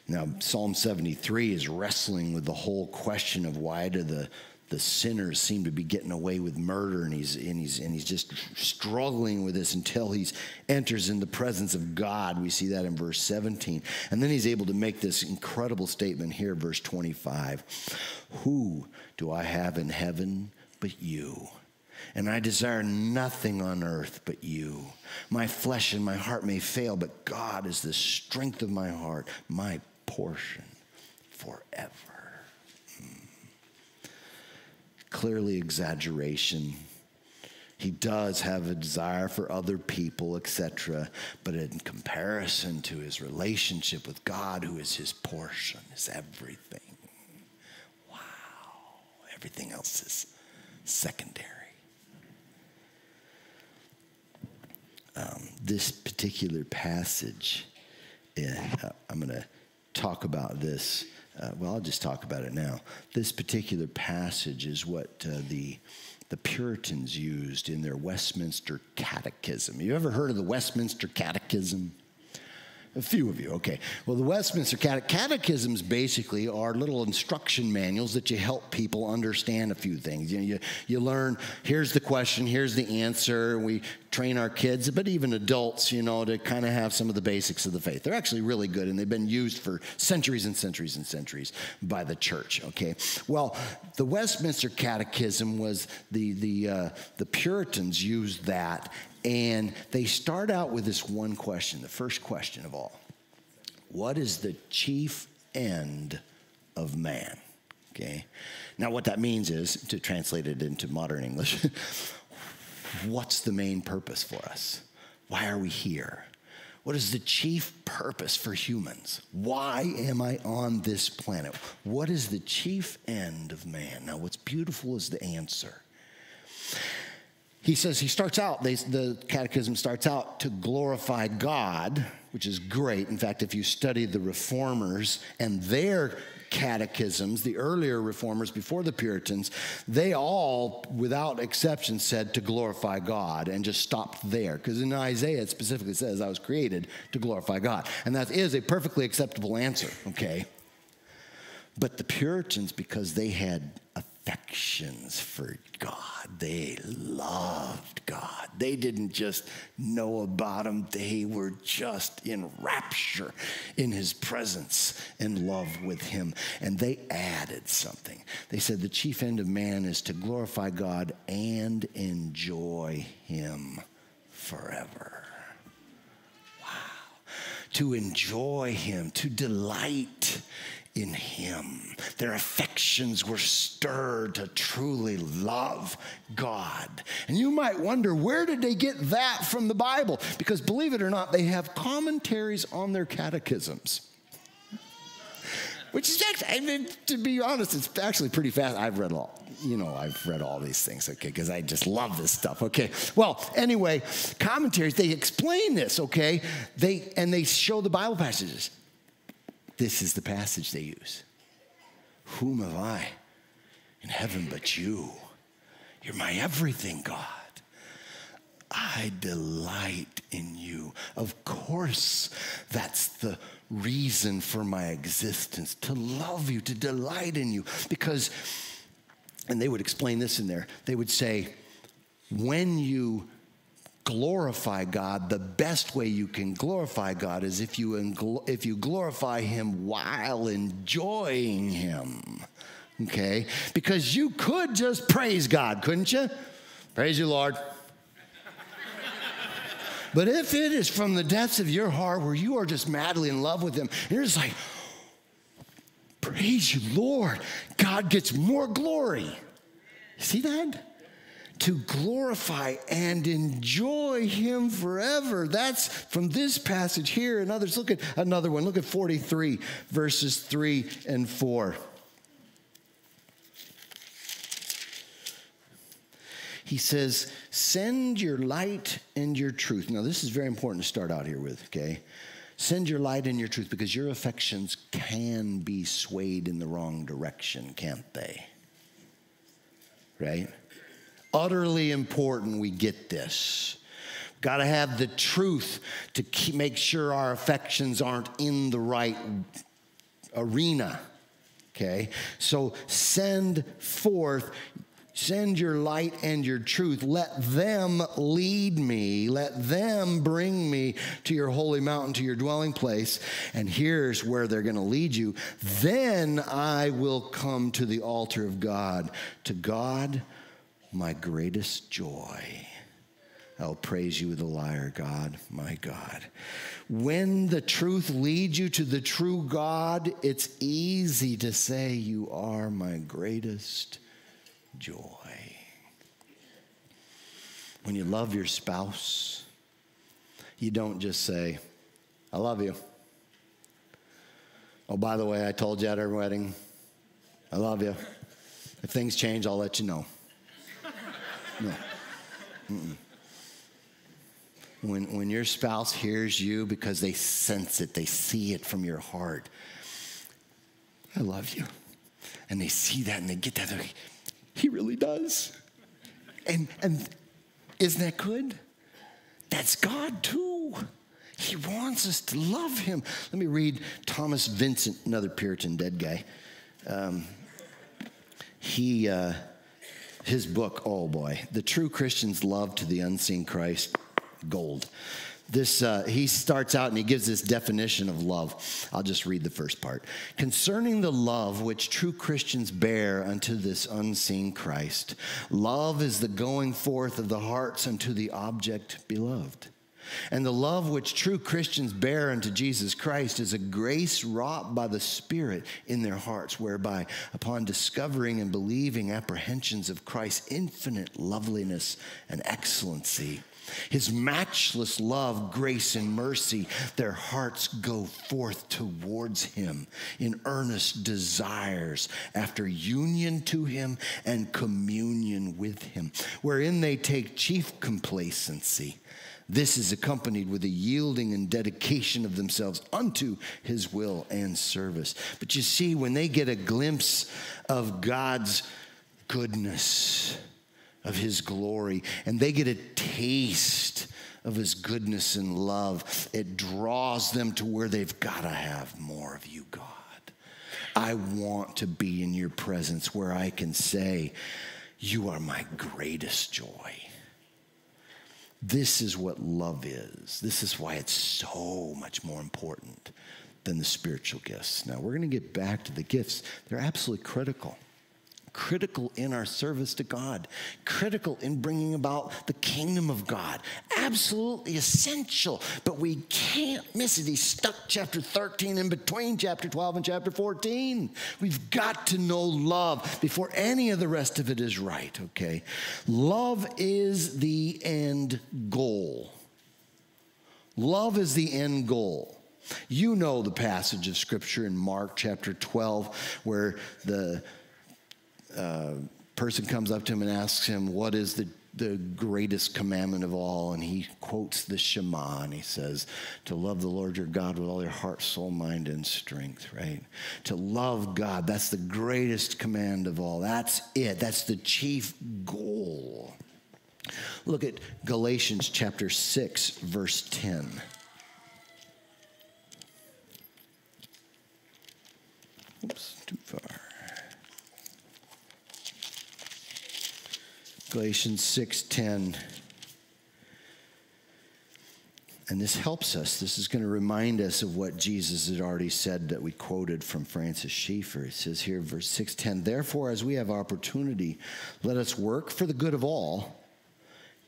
Now, Psalm 73 is wrestling with the whole question of why do the the sinners seem to be getting away with murder and he's, and he's, and he's just struggling with this until he enters in the presence of God. We see that in verse 17. And then he's able to make this incredible statement here, verse 25 Who do I have in heaven but you? And I desire nothing on earth but you. My flesh and my heart may fail, but God is the strength of my heart, my portion forever clearly exaggeration. He does have a desire for other people, etc. But in comparison to his relationship with God, who is his portion, is everything. Wow. Everything else is secondary. Um, this particular passage, uh, I'm going to talk about this. Uh, well, I'll just talk about it now. This particular passage is what uh, the the Puritans used in their Westminster Catechism. You ever heard of the Westminster Catechism? A few of you, okay. Well, the Westminster Cate- Catechisms basically are little instruction manuals that you help people understand a few things. You, know, you, you learn, here's the question, here's the answer. We train our kids, but even adults, you know, to kind of have some of the basics of the faith. They're actually really good, and they've been used for centuries and centuries and centuries by the church, okay? Well, the Westminster Catechism was the, the, uh, the Puritans used that and they start out with this one question, the first question of all What is the chief end of man? Okay. Now, what that means is, to translate it into modern English, what's the main purpose for us? Why are we here? What is the chief purpose for humans? Why am I on this planet? What is the chief end of man? Now, what's beautiful is the answer he says he starts out, they, the catechism starts out to glorify God, which is great. In fact, if you study the reformers and their catechisms, the earlier reformers before the Puritans, they all, without exception, said to glorify God and just stopped there. Because in Isaiah, it specifically says, I was created to glorify God. And that is a perfectly acceptable answer, okay? But the Puritans, because they had affections for God. They loved God. They didn't just know about Him, they were just in rapture in His presence and love with Him. And they added something. They said the chief end of man is to glorify God and enjoy Him forever. Wow. To enjoy Him, to delight in him. Their affections were stirred to truly love God. And you might wonder, where did they get that from the Bible? Because believe it or not, they have commentaries on their catechisms. Which is actually, I mean, to be honest, it's actually pretty fast. I've read all, you know, I've read all these things, okay, because I just love this stuff, okay. Well, anyway, commentaries, they explain this, okay, they and they show the Bible passages. This is the passage they use. Whom have I in heaven but you? You're my everything, God. I delight in you. Of course, that's the reason for my existence to love you, to delight in you. Because, and they would explain this in there, they would say, when you glorify God, the best way you can glorify God is if you, if you glorify Him while enjoying Him. Okay? Because you could just praise God, couldn't you? Praise you, Lord. But if it is from the depths of your heart where you are just madly in love with Him, you're just like, praise you, Lord, God gets more glory. See that? To glorify and enjoy him forever. That's from this passage here and others. Look at another one. Look at 43, verses 3 and 4. He says, Send your light and your truth. Now, this is very important to start out here with, okay? Send your light and your truth because your affections can be swayed in the wrong direction, can't they? Right? Utterly important we get this. Got to have the truth to keep, make sure our affections aren't in the right arena. Okay? So send forth Send your light and your truth. Let them lead me. Let them bring me to your holy mountain, to your dwelling place. And here's where they're going to lead you. Then I will come to the altar of God, to God my greatest joy. I'll praise you, the lyre, God, my God. When the truth leads you to the true God, it's easy to say, You are my greatest joy. when you love your spouse, you don't just say, I love you. Oh, by the way, I told you at our wedding, I love you. If things change, I'll let you know. No. Mm-mm. When, when your spouse hears you because they sense it, they see it from your heart, I love you. And they see that and they get that. Like, he really does. And, and isn't that good? That's God too. He wants us to love him. Let me read Thomas Vincent, another Puritan dead guy. Um, he, uh, his book, oh boy, The True Christian's Love to the Unseen Christ, gold. This, uh, he starts out and he gives this definition of love. I'll just read the first part. Concerning the love which true Christians bear unto this unseen Christ, love is the going forth of the hearts unto the object beloved. And the love which true Christians bear unto Jesus Christ is a grace wrought by the Spirit in their hearts, whereby, upon discovering and believing apprehensions of Christ's infinite loveliness and excellency, his matchless love, grace, and mercy, their hearts go forth towards him in earnest desires after union to him and communion with him, wherein they take chief complacency. This is accompanied with a yielding and dedication of themselves unto his will and service. But you see, when they get a glimpse of God's goodness, of his glory, and they get a taste of his goodness and love, it draws them to where they've got to have more of you, God. I want to be in your presence where I can say, You are my greatest joy. This is what love is. This is why it's so much more important than the spiritual gifts. Now, we're going to get back to the gifts, they're absolutely critical critical in our service to God, critical in bringing about the kingdom of God. Absolutely essential, but we can't miss it. He's stuck chapter 13 in between chapter 12 and chapter 14. We've got to know love before any of the rest of it is right, okay? Love is the end goal. Love is the end goal. You know the passage of scripture in Mark chapter 12 where the uh, person comes up to him and asks him, What is the, the greatest commandment of all? And he quotes the Shema and he says, To love the Lord your God with all your heart, soul, mind, and strength, right? To love God, that's the greatest command of all. That's it, that's the chief goal. Look at Galatians chapter 6, verse 10. Oops, too far. Galatians 6:10. And this helps us. This is going to remind us of what Jesus had already said that we quoted from Francis Schaeffer. It says here, verse 610, Therefore, as we have opportunity, let us work for the good of all,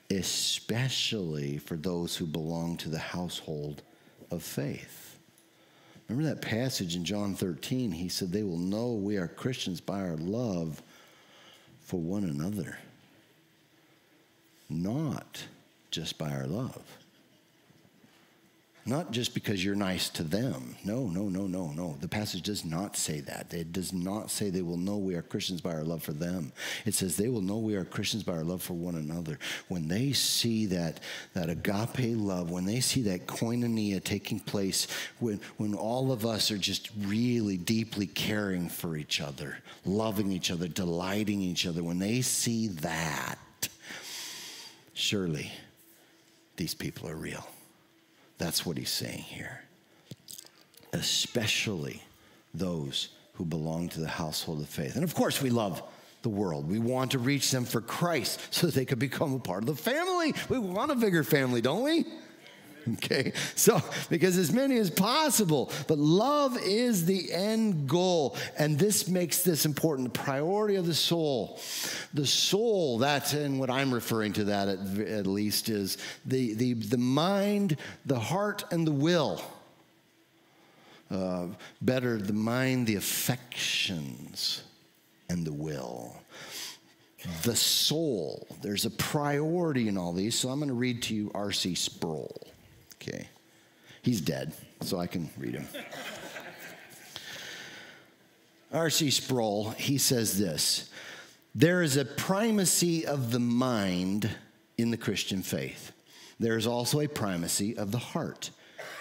especially for those who belong to the household of faith. Remember that passage in John 13? He said, They will know we are Christians by our love for one another not just by our love. Not just because you're nice to them. No, no, no, no, no. The passage does not say that. It does not say they will know we are Christians by our love for them. It says they will know we are Christians by our love for one another. When they see that, that agape love, when they see that koinonia taking place, when, when all of us are just really deeply caring for each other, loving each other, delighting each other, when they see that, surely these people are real. That's what he's saying here. Especially those who belong to the household of faith. And of course, we love the world. We want to reach them for Christ so that they could become a part of the family. We want a bigger family, don't we? Okay, so because as many as possible, but love is the end goal, and this makes this important. The priority of the soul, the soul. That's and what I'm referring to that at, at least is the the the mind, the heart, and the will. Uh, better, the mind, the affections, and the will. the soul. There's a priority in all these, so I'm going to read to you R.C. Sproul. Okay. He's dead, so I can read him. R.C. Sproul, he says this There is a primacy of the mind in the Christian faith. There is also a primacy of the heart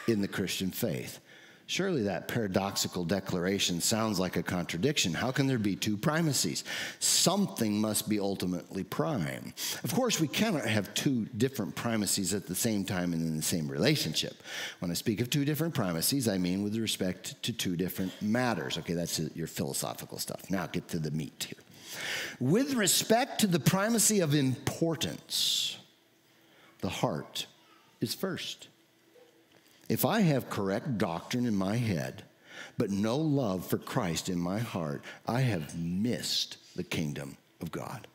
in the Christian faith. Surely that paradoxical declaration sounds like a contradiction. How can there be two primacies? Something must be ultimately prime. Of course, we cannot have two different primacies at the same time and in the same relationship. When I speak of two different primacies, I mean with respect to two different matters. Okay, that's your philosophical stuff. Now get to the meat here. With respect to the primacy of importance, the heart is first. If I have correct doctrine in my head, but no love for Christ in my heart, I have missed the kingdom of God.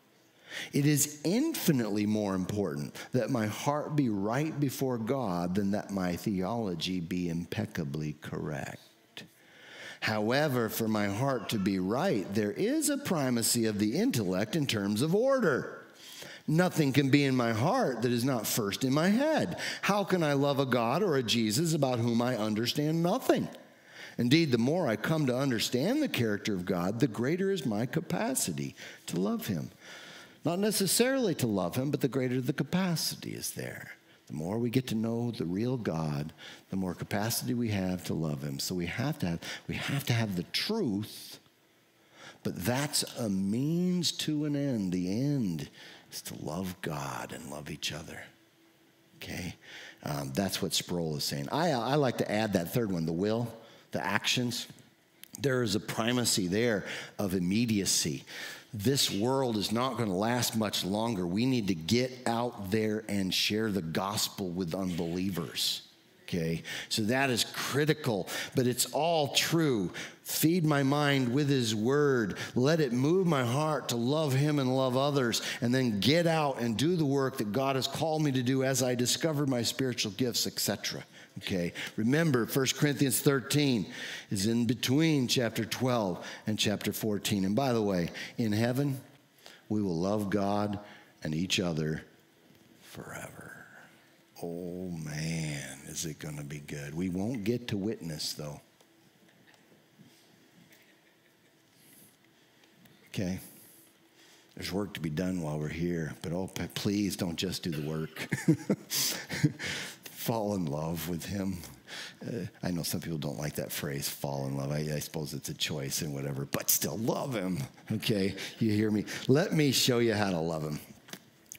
It is infinitely more important that my heart be right before God than that my theology be impeccably correct. However, for my heart to be right, there is a primacy of the intellect in terms of order. Nothing can be in my heart that is not first in my head. How can I love a God or a Jesus about whom I understand nothing? Indeed, the more I come to understand the character of God, the greater is my capacity to love him. Not necessarily to love him, but the greater the capacity is there. The more we get to know the real God, the more capacity we have to love him. So we have to have, we have, to have the truth, but that's a means to an end. The end is to love God and love each other. Okay? Um, that's what Sproul is saying. I, I like to add that third one the will, the actions. There is a primacy there of immediacy. This world is not going to last much longer. We need to get out there and share the gospel with unbelievers. Okay, so that is critical, but it's all true. Feed my mind with His Word. Let it move my heart to love Him and love others, and then get out and do the work that God has called me to do as I discover my spiritual gifts, etc. Okay, remember 1 Corinthians 13 is in between chapter 12 and chapter 14. And by the way, in heaven, we will love God and each other forever. Oh man, is it going to be good? We won't get to witness though. Okay. There's work to be done while we're here, but oh, please don't just do the work. fall in love with Him. Uh, I know some people don't like that phrase, fall in love. I, I suppose it's a choice and whatever, but still love Him. Okay, you hear me? Let me show you how to love Him.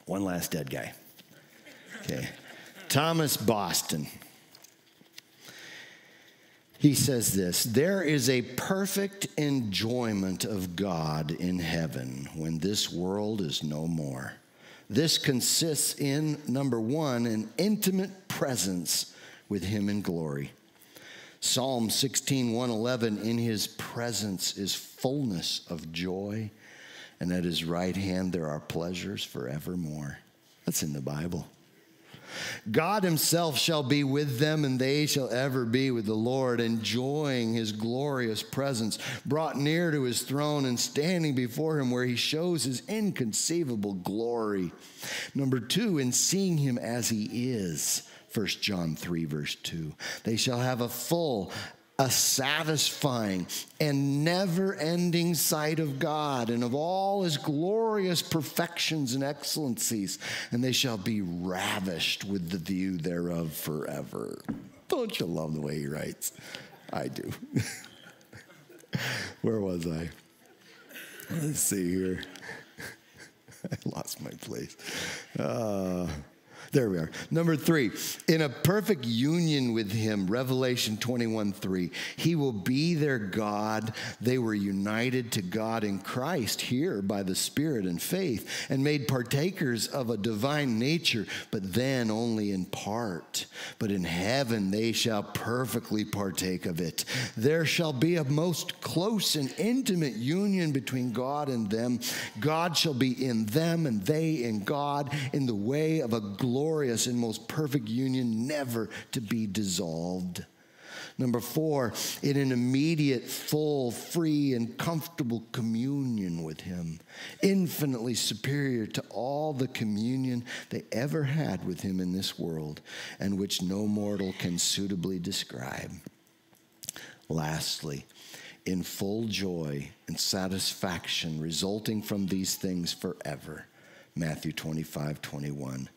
One last dead guy. Okay. Thomas Boston. He says this There is a perfect enjoyment of God in heaven when this world is no more. This consists in, number one, an intimate presence with Him in glory. Psalm 16, 111, in His presence is fullness of joy, and at His right hand there are pleasures forevermore. That's in the Bible. God himself shall be with them, and they shall ever be with the Lord, enjoying his glorious presence, brought near to his throne and standing before him where he shows his inconceivable glory. Number two, in seeing him as he is. 1 John 3, verse 2. They shall have a full, a satisfying and never ending sight of God and of all his glorious perfections and excellencies, and they shall be ravished with the view thereof forever. Don't you love the way he writes? I do. Where was I? Let's see here. I lost my place. Uh, there we are. Number three, in a perfect union with him, Revelation 21 3, he will be their God. They were united to God in Christ here by the Spirit and faith and made partakers of a divine nature, but then only in part. But in heaven they shall perfectly partake of it. There shall be a most close and intimate union between God and them. God shall be in them and they in God in the way of a and most perfect union, never to be dissolved. Number four, in an immediate, full, free, and comfortable communion with Him, infinitely superior to all the communion they ever had with Him in this world, and which no mortal can suitably describe. Lastly, in full joy and satisfaction resulting from these things forever. Matthew 25, 21.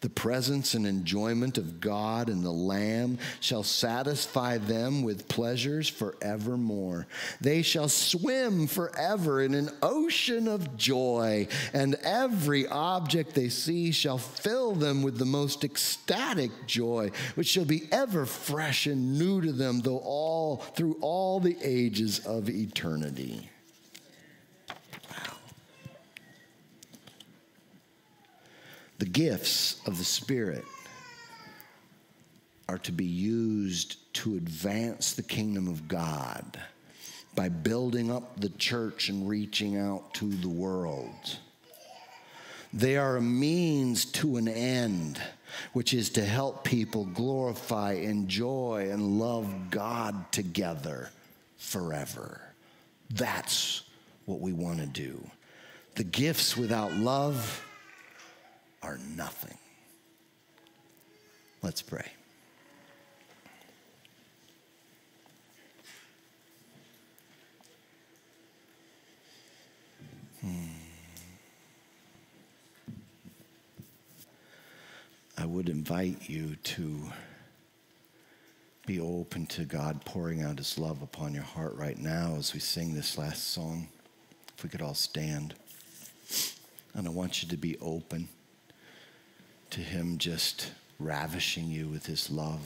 The presence and enjoyment of God and the Lamb shall satisfy them with pleasures forevermore. They shall swim forever in an ocean of joy, and every object they see shall fill them with the most ecstatic joy, which shall be ever fresh and new to them, though all through all the ages of eternity. The gifts of the Spirit are to be used to advance the kingdom of God by building up the church and reaching out to the world. They are a means to an end, which is to help people glorify, enjoy, and love God together forever. That's what we want to do. The gifts without love are nothing. Let's pray. Hmm. I would invite you to be open to God pouring out His love upon your heart right now as we sing this last song. If we could all stand. And I want you to be open to Him just ravishing you with His love.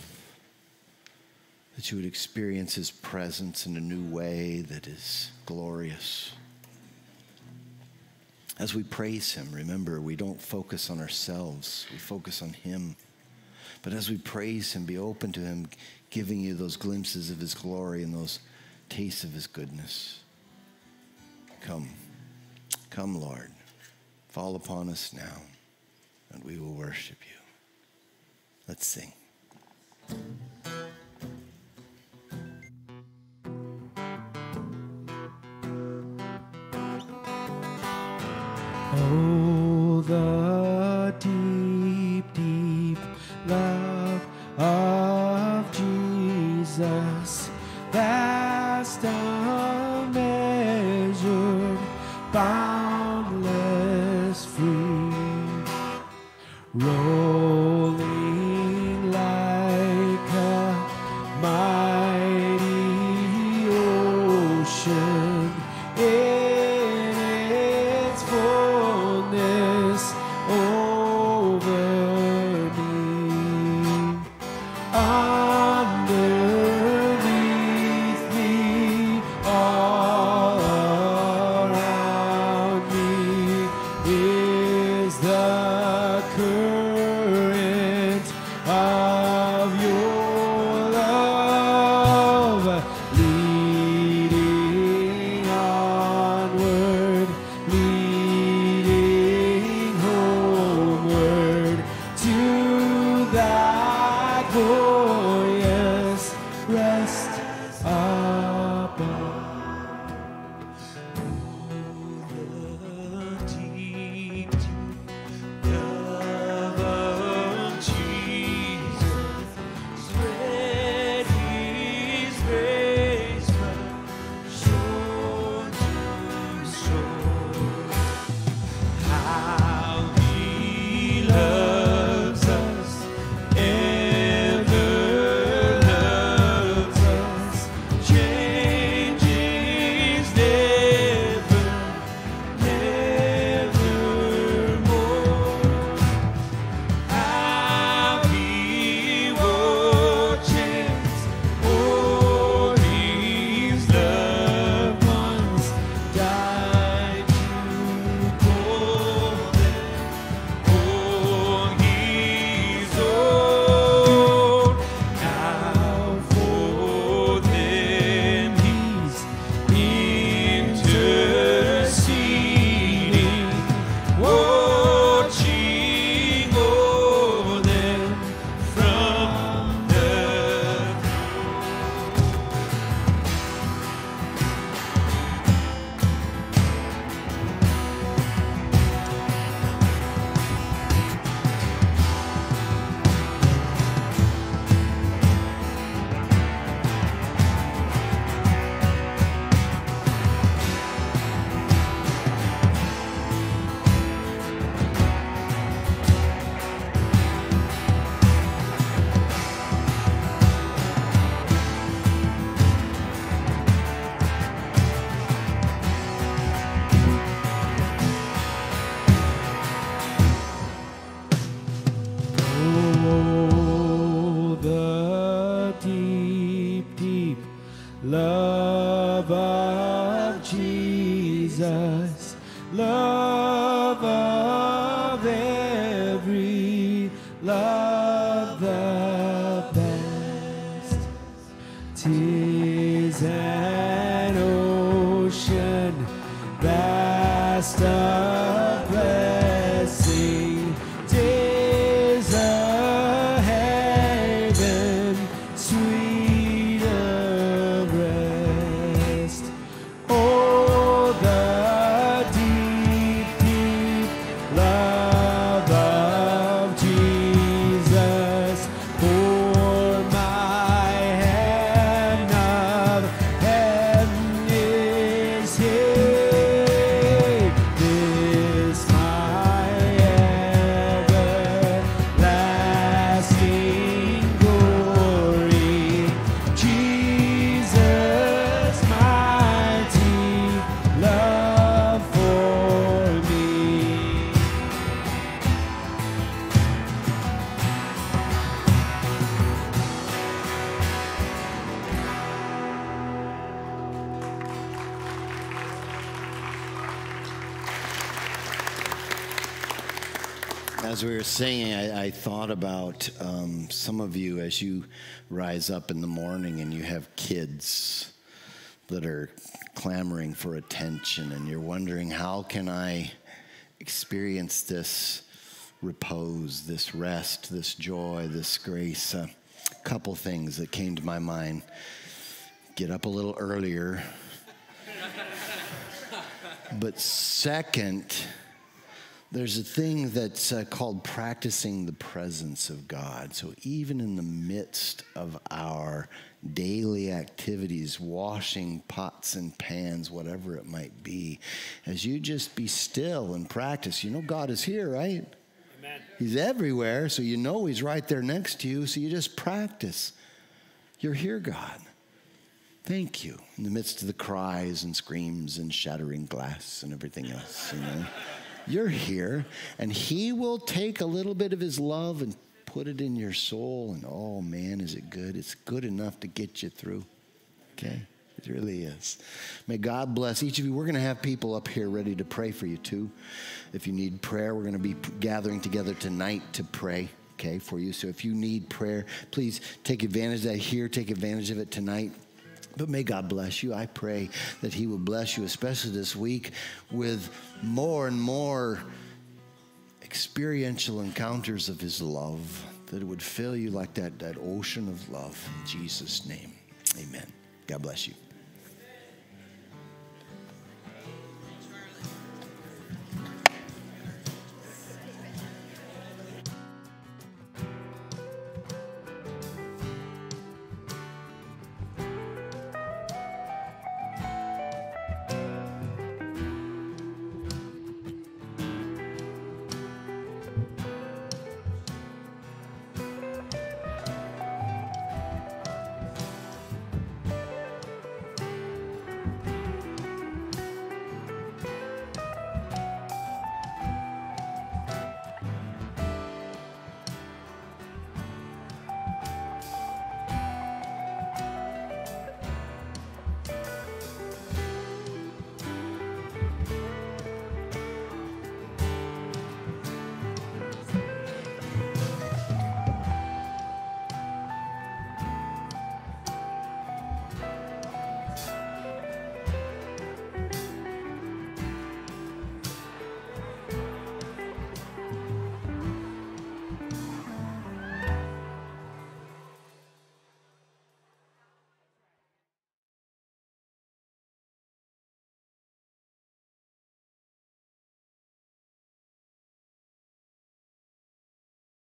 That you would experience His presence in a new way that is glorious. As we praise Him, remember, we don't focus on ourselves, we focus on Him. But as we praise Him, be open to Him giving you those glimpses of His glory and those tastes of His goodness. Come, come, Lord. Fall upon us now and we will worship you. Let's sing. As we were singing, I, I thought about um, some of you as you rise up in the morning and you have kids that are clamoring for attention, and you're wondering, how can I experience this repose, this rest, this joy, this grace? A couple things that came to my mind. Get up a little earlier. but second, there's a thing that's uh, called practicing the presence of God. So even in the midst of our daily activities, washing pots and pans, whatever it might be, as you just be still and practice, you know God is here, right? Amen. He's everywhere, so you know He's right there next to you, so you just practice. You're here, God. Thank you. In the midst of the cries and screams and shattering glass and everything else, you know. You're here, and He will take a little bit of His love and put it in your soul, and oh man, is it good? It's good enough to get you through. Okay? It really is. May God bless each of you. We're going to have people up here ready to pray for you too. If you need prayer, we're going to be gathering together tonight to pray. Okay, for you. So if you need prayer, please take advantage of that here. Take advantage of it tonight. But may God bless you. I pray that He will bless you, especially this week, with more and more experiential encounters of His love, that it would fill you like that, that ocean of love. In Jesus' name, amen. God bless you.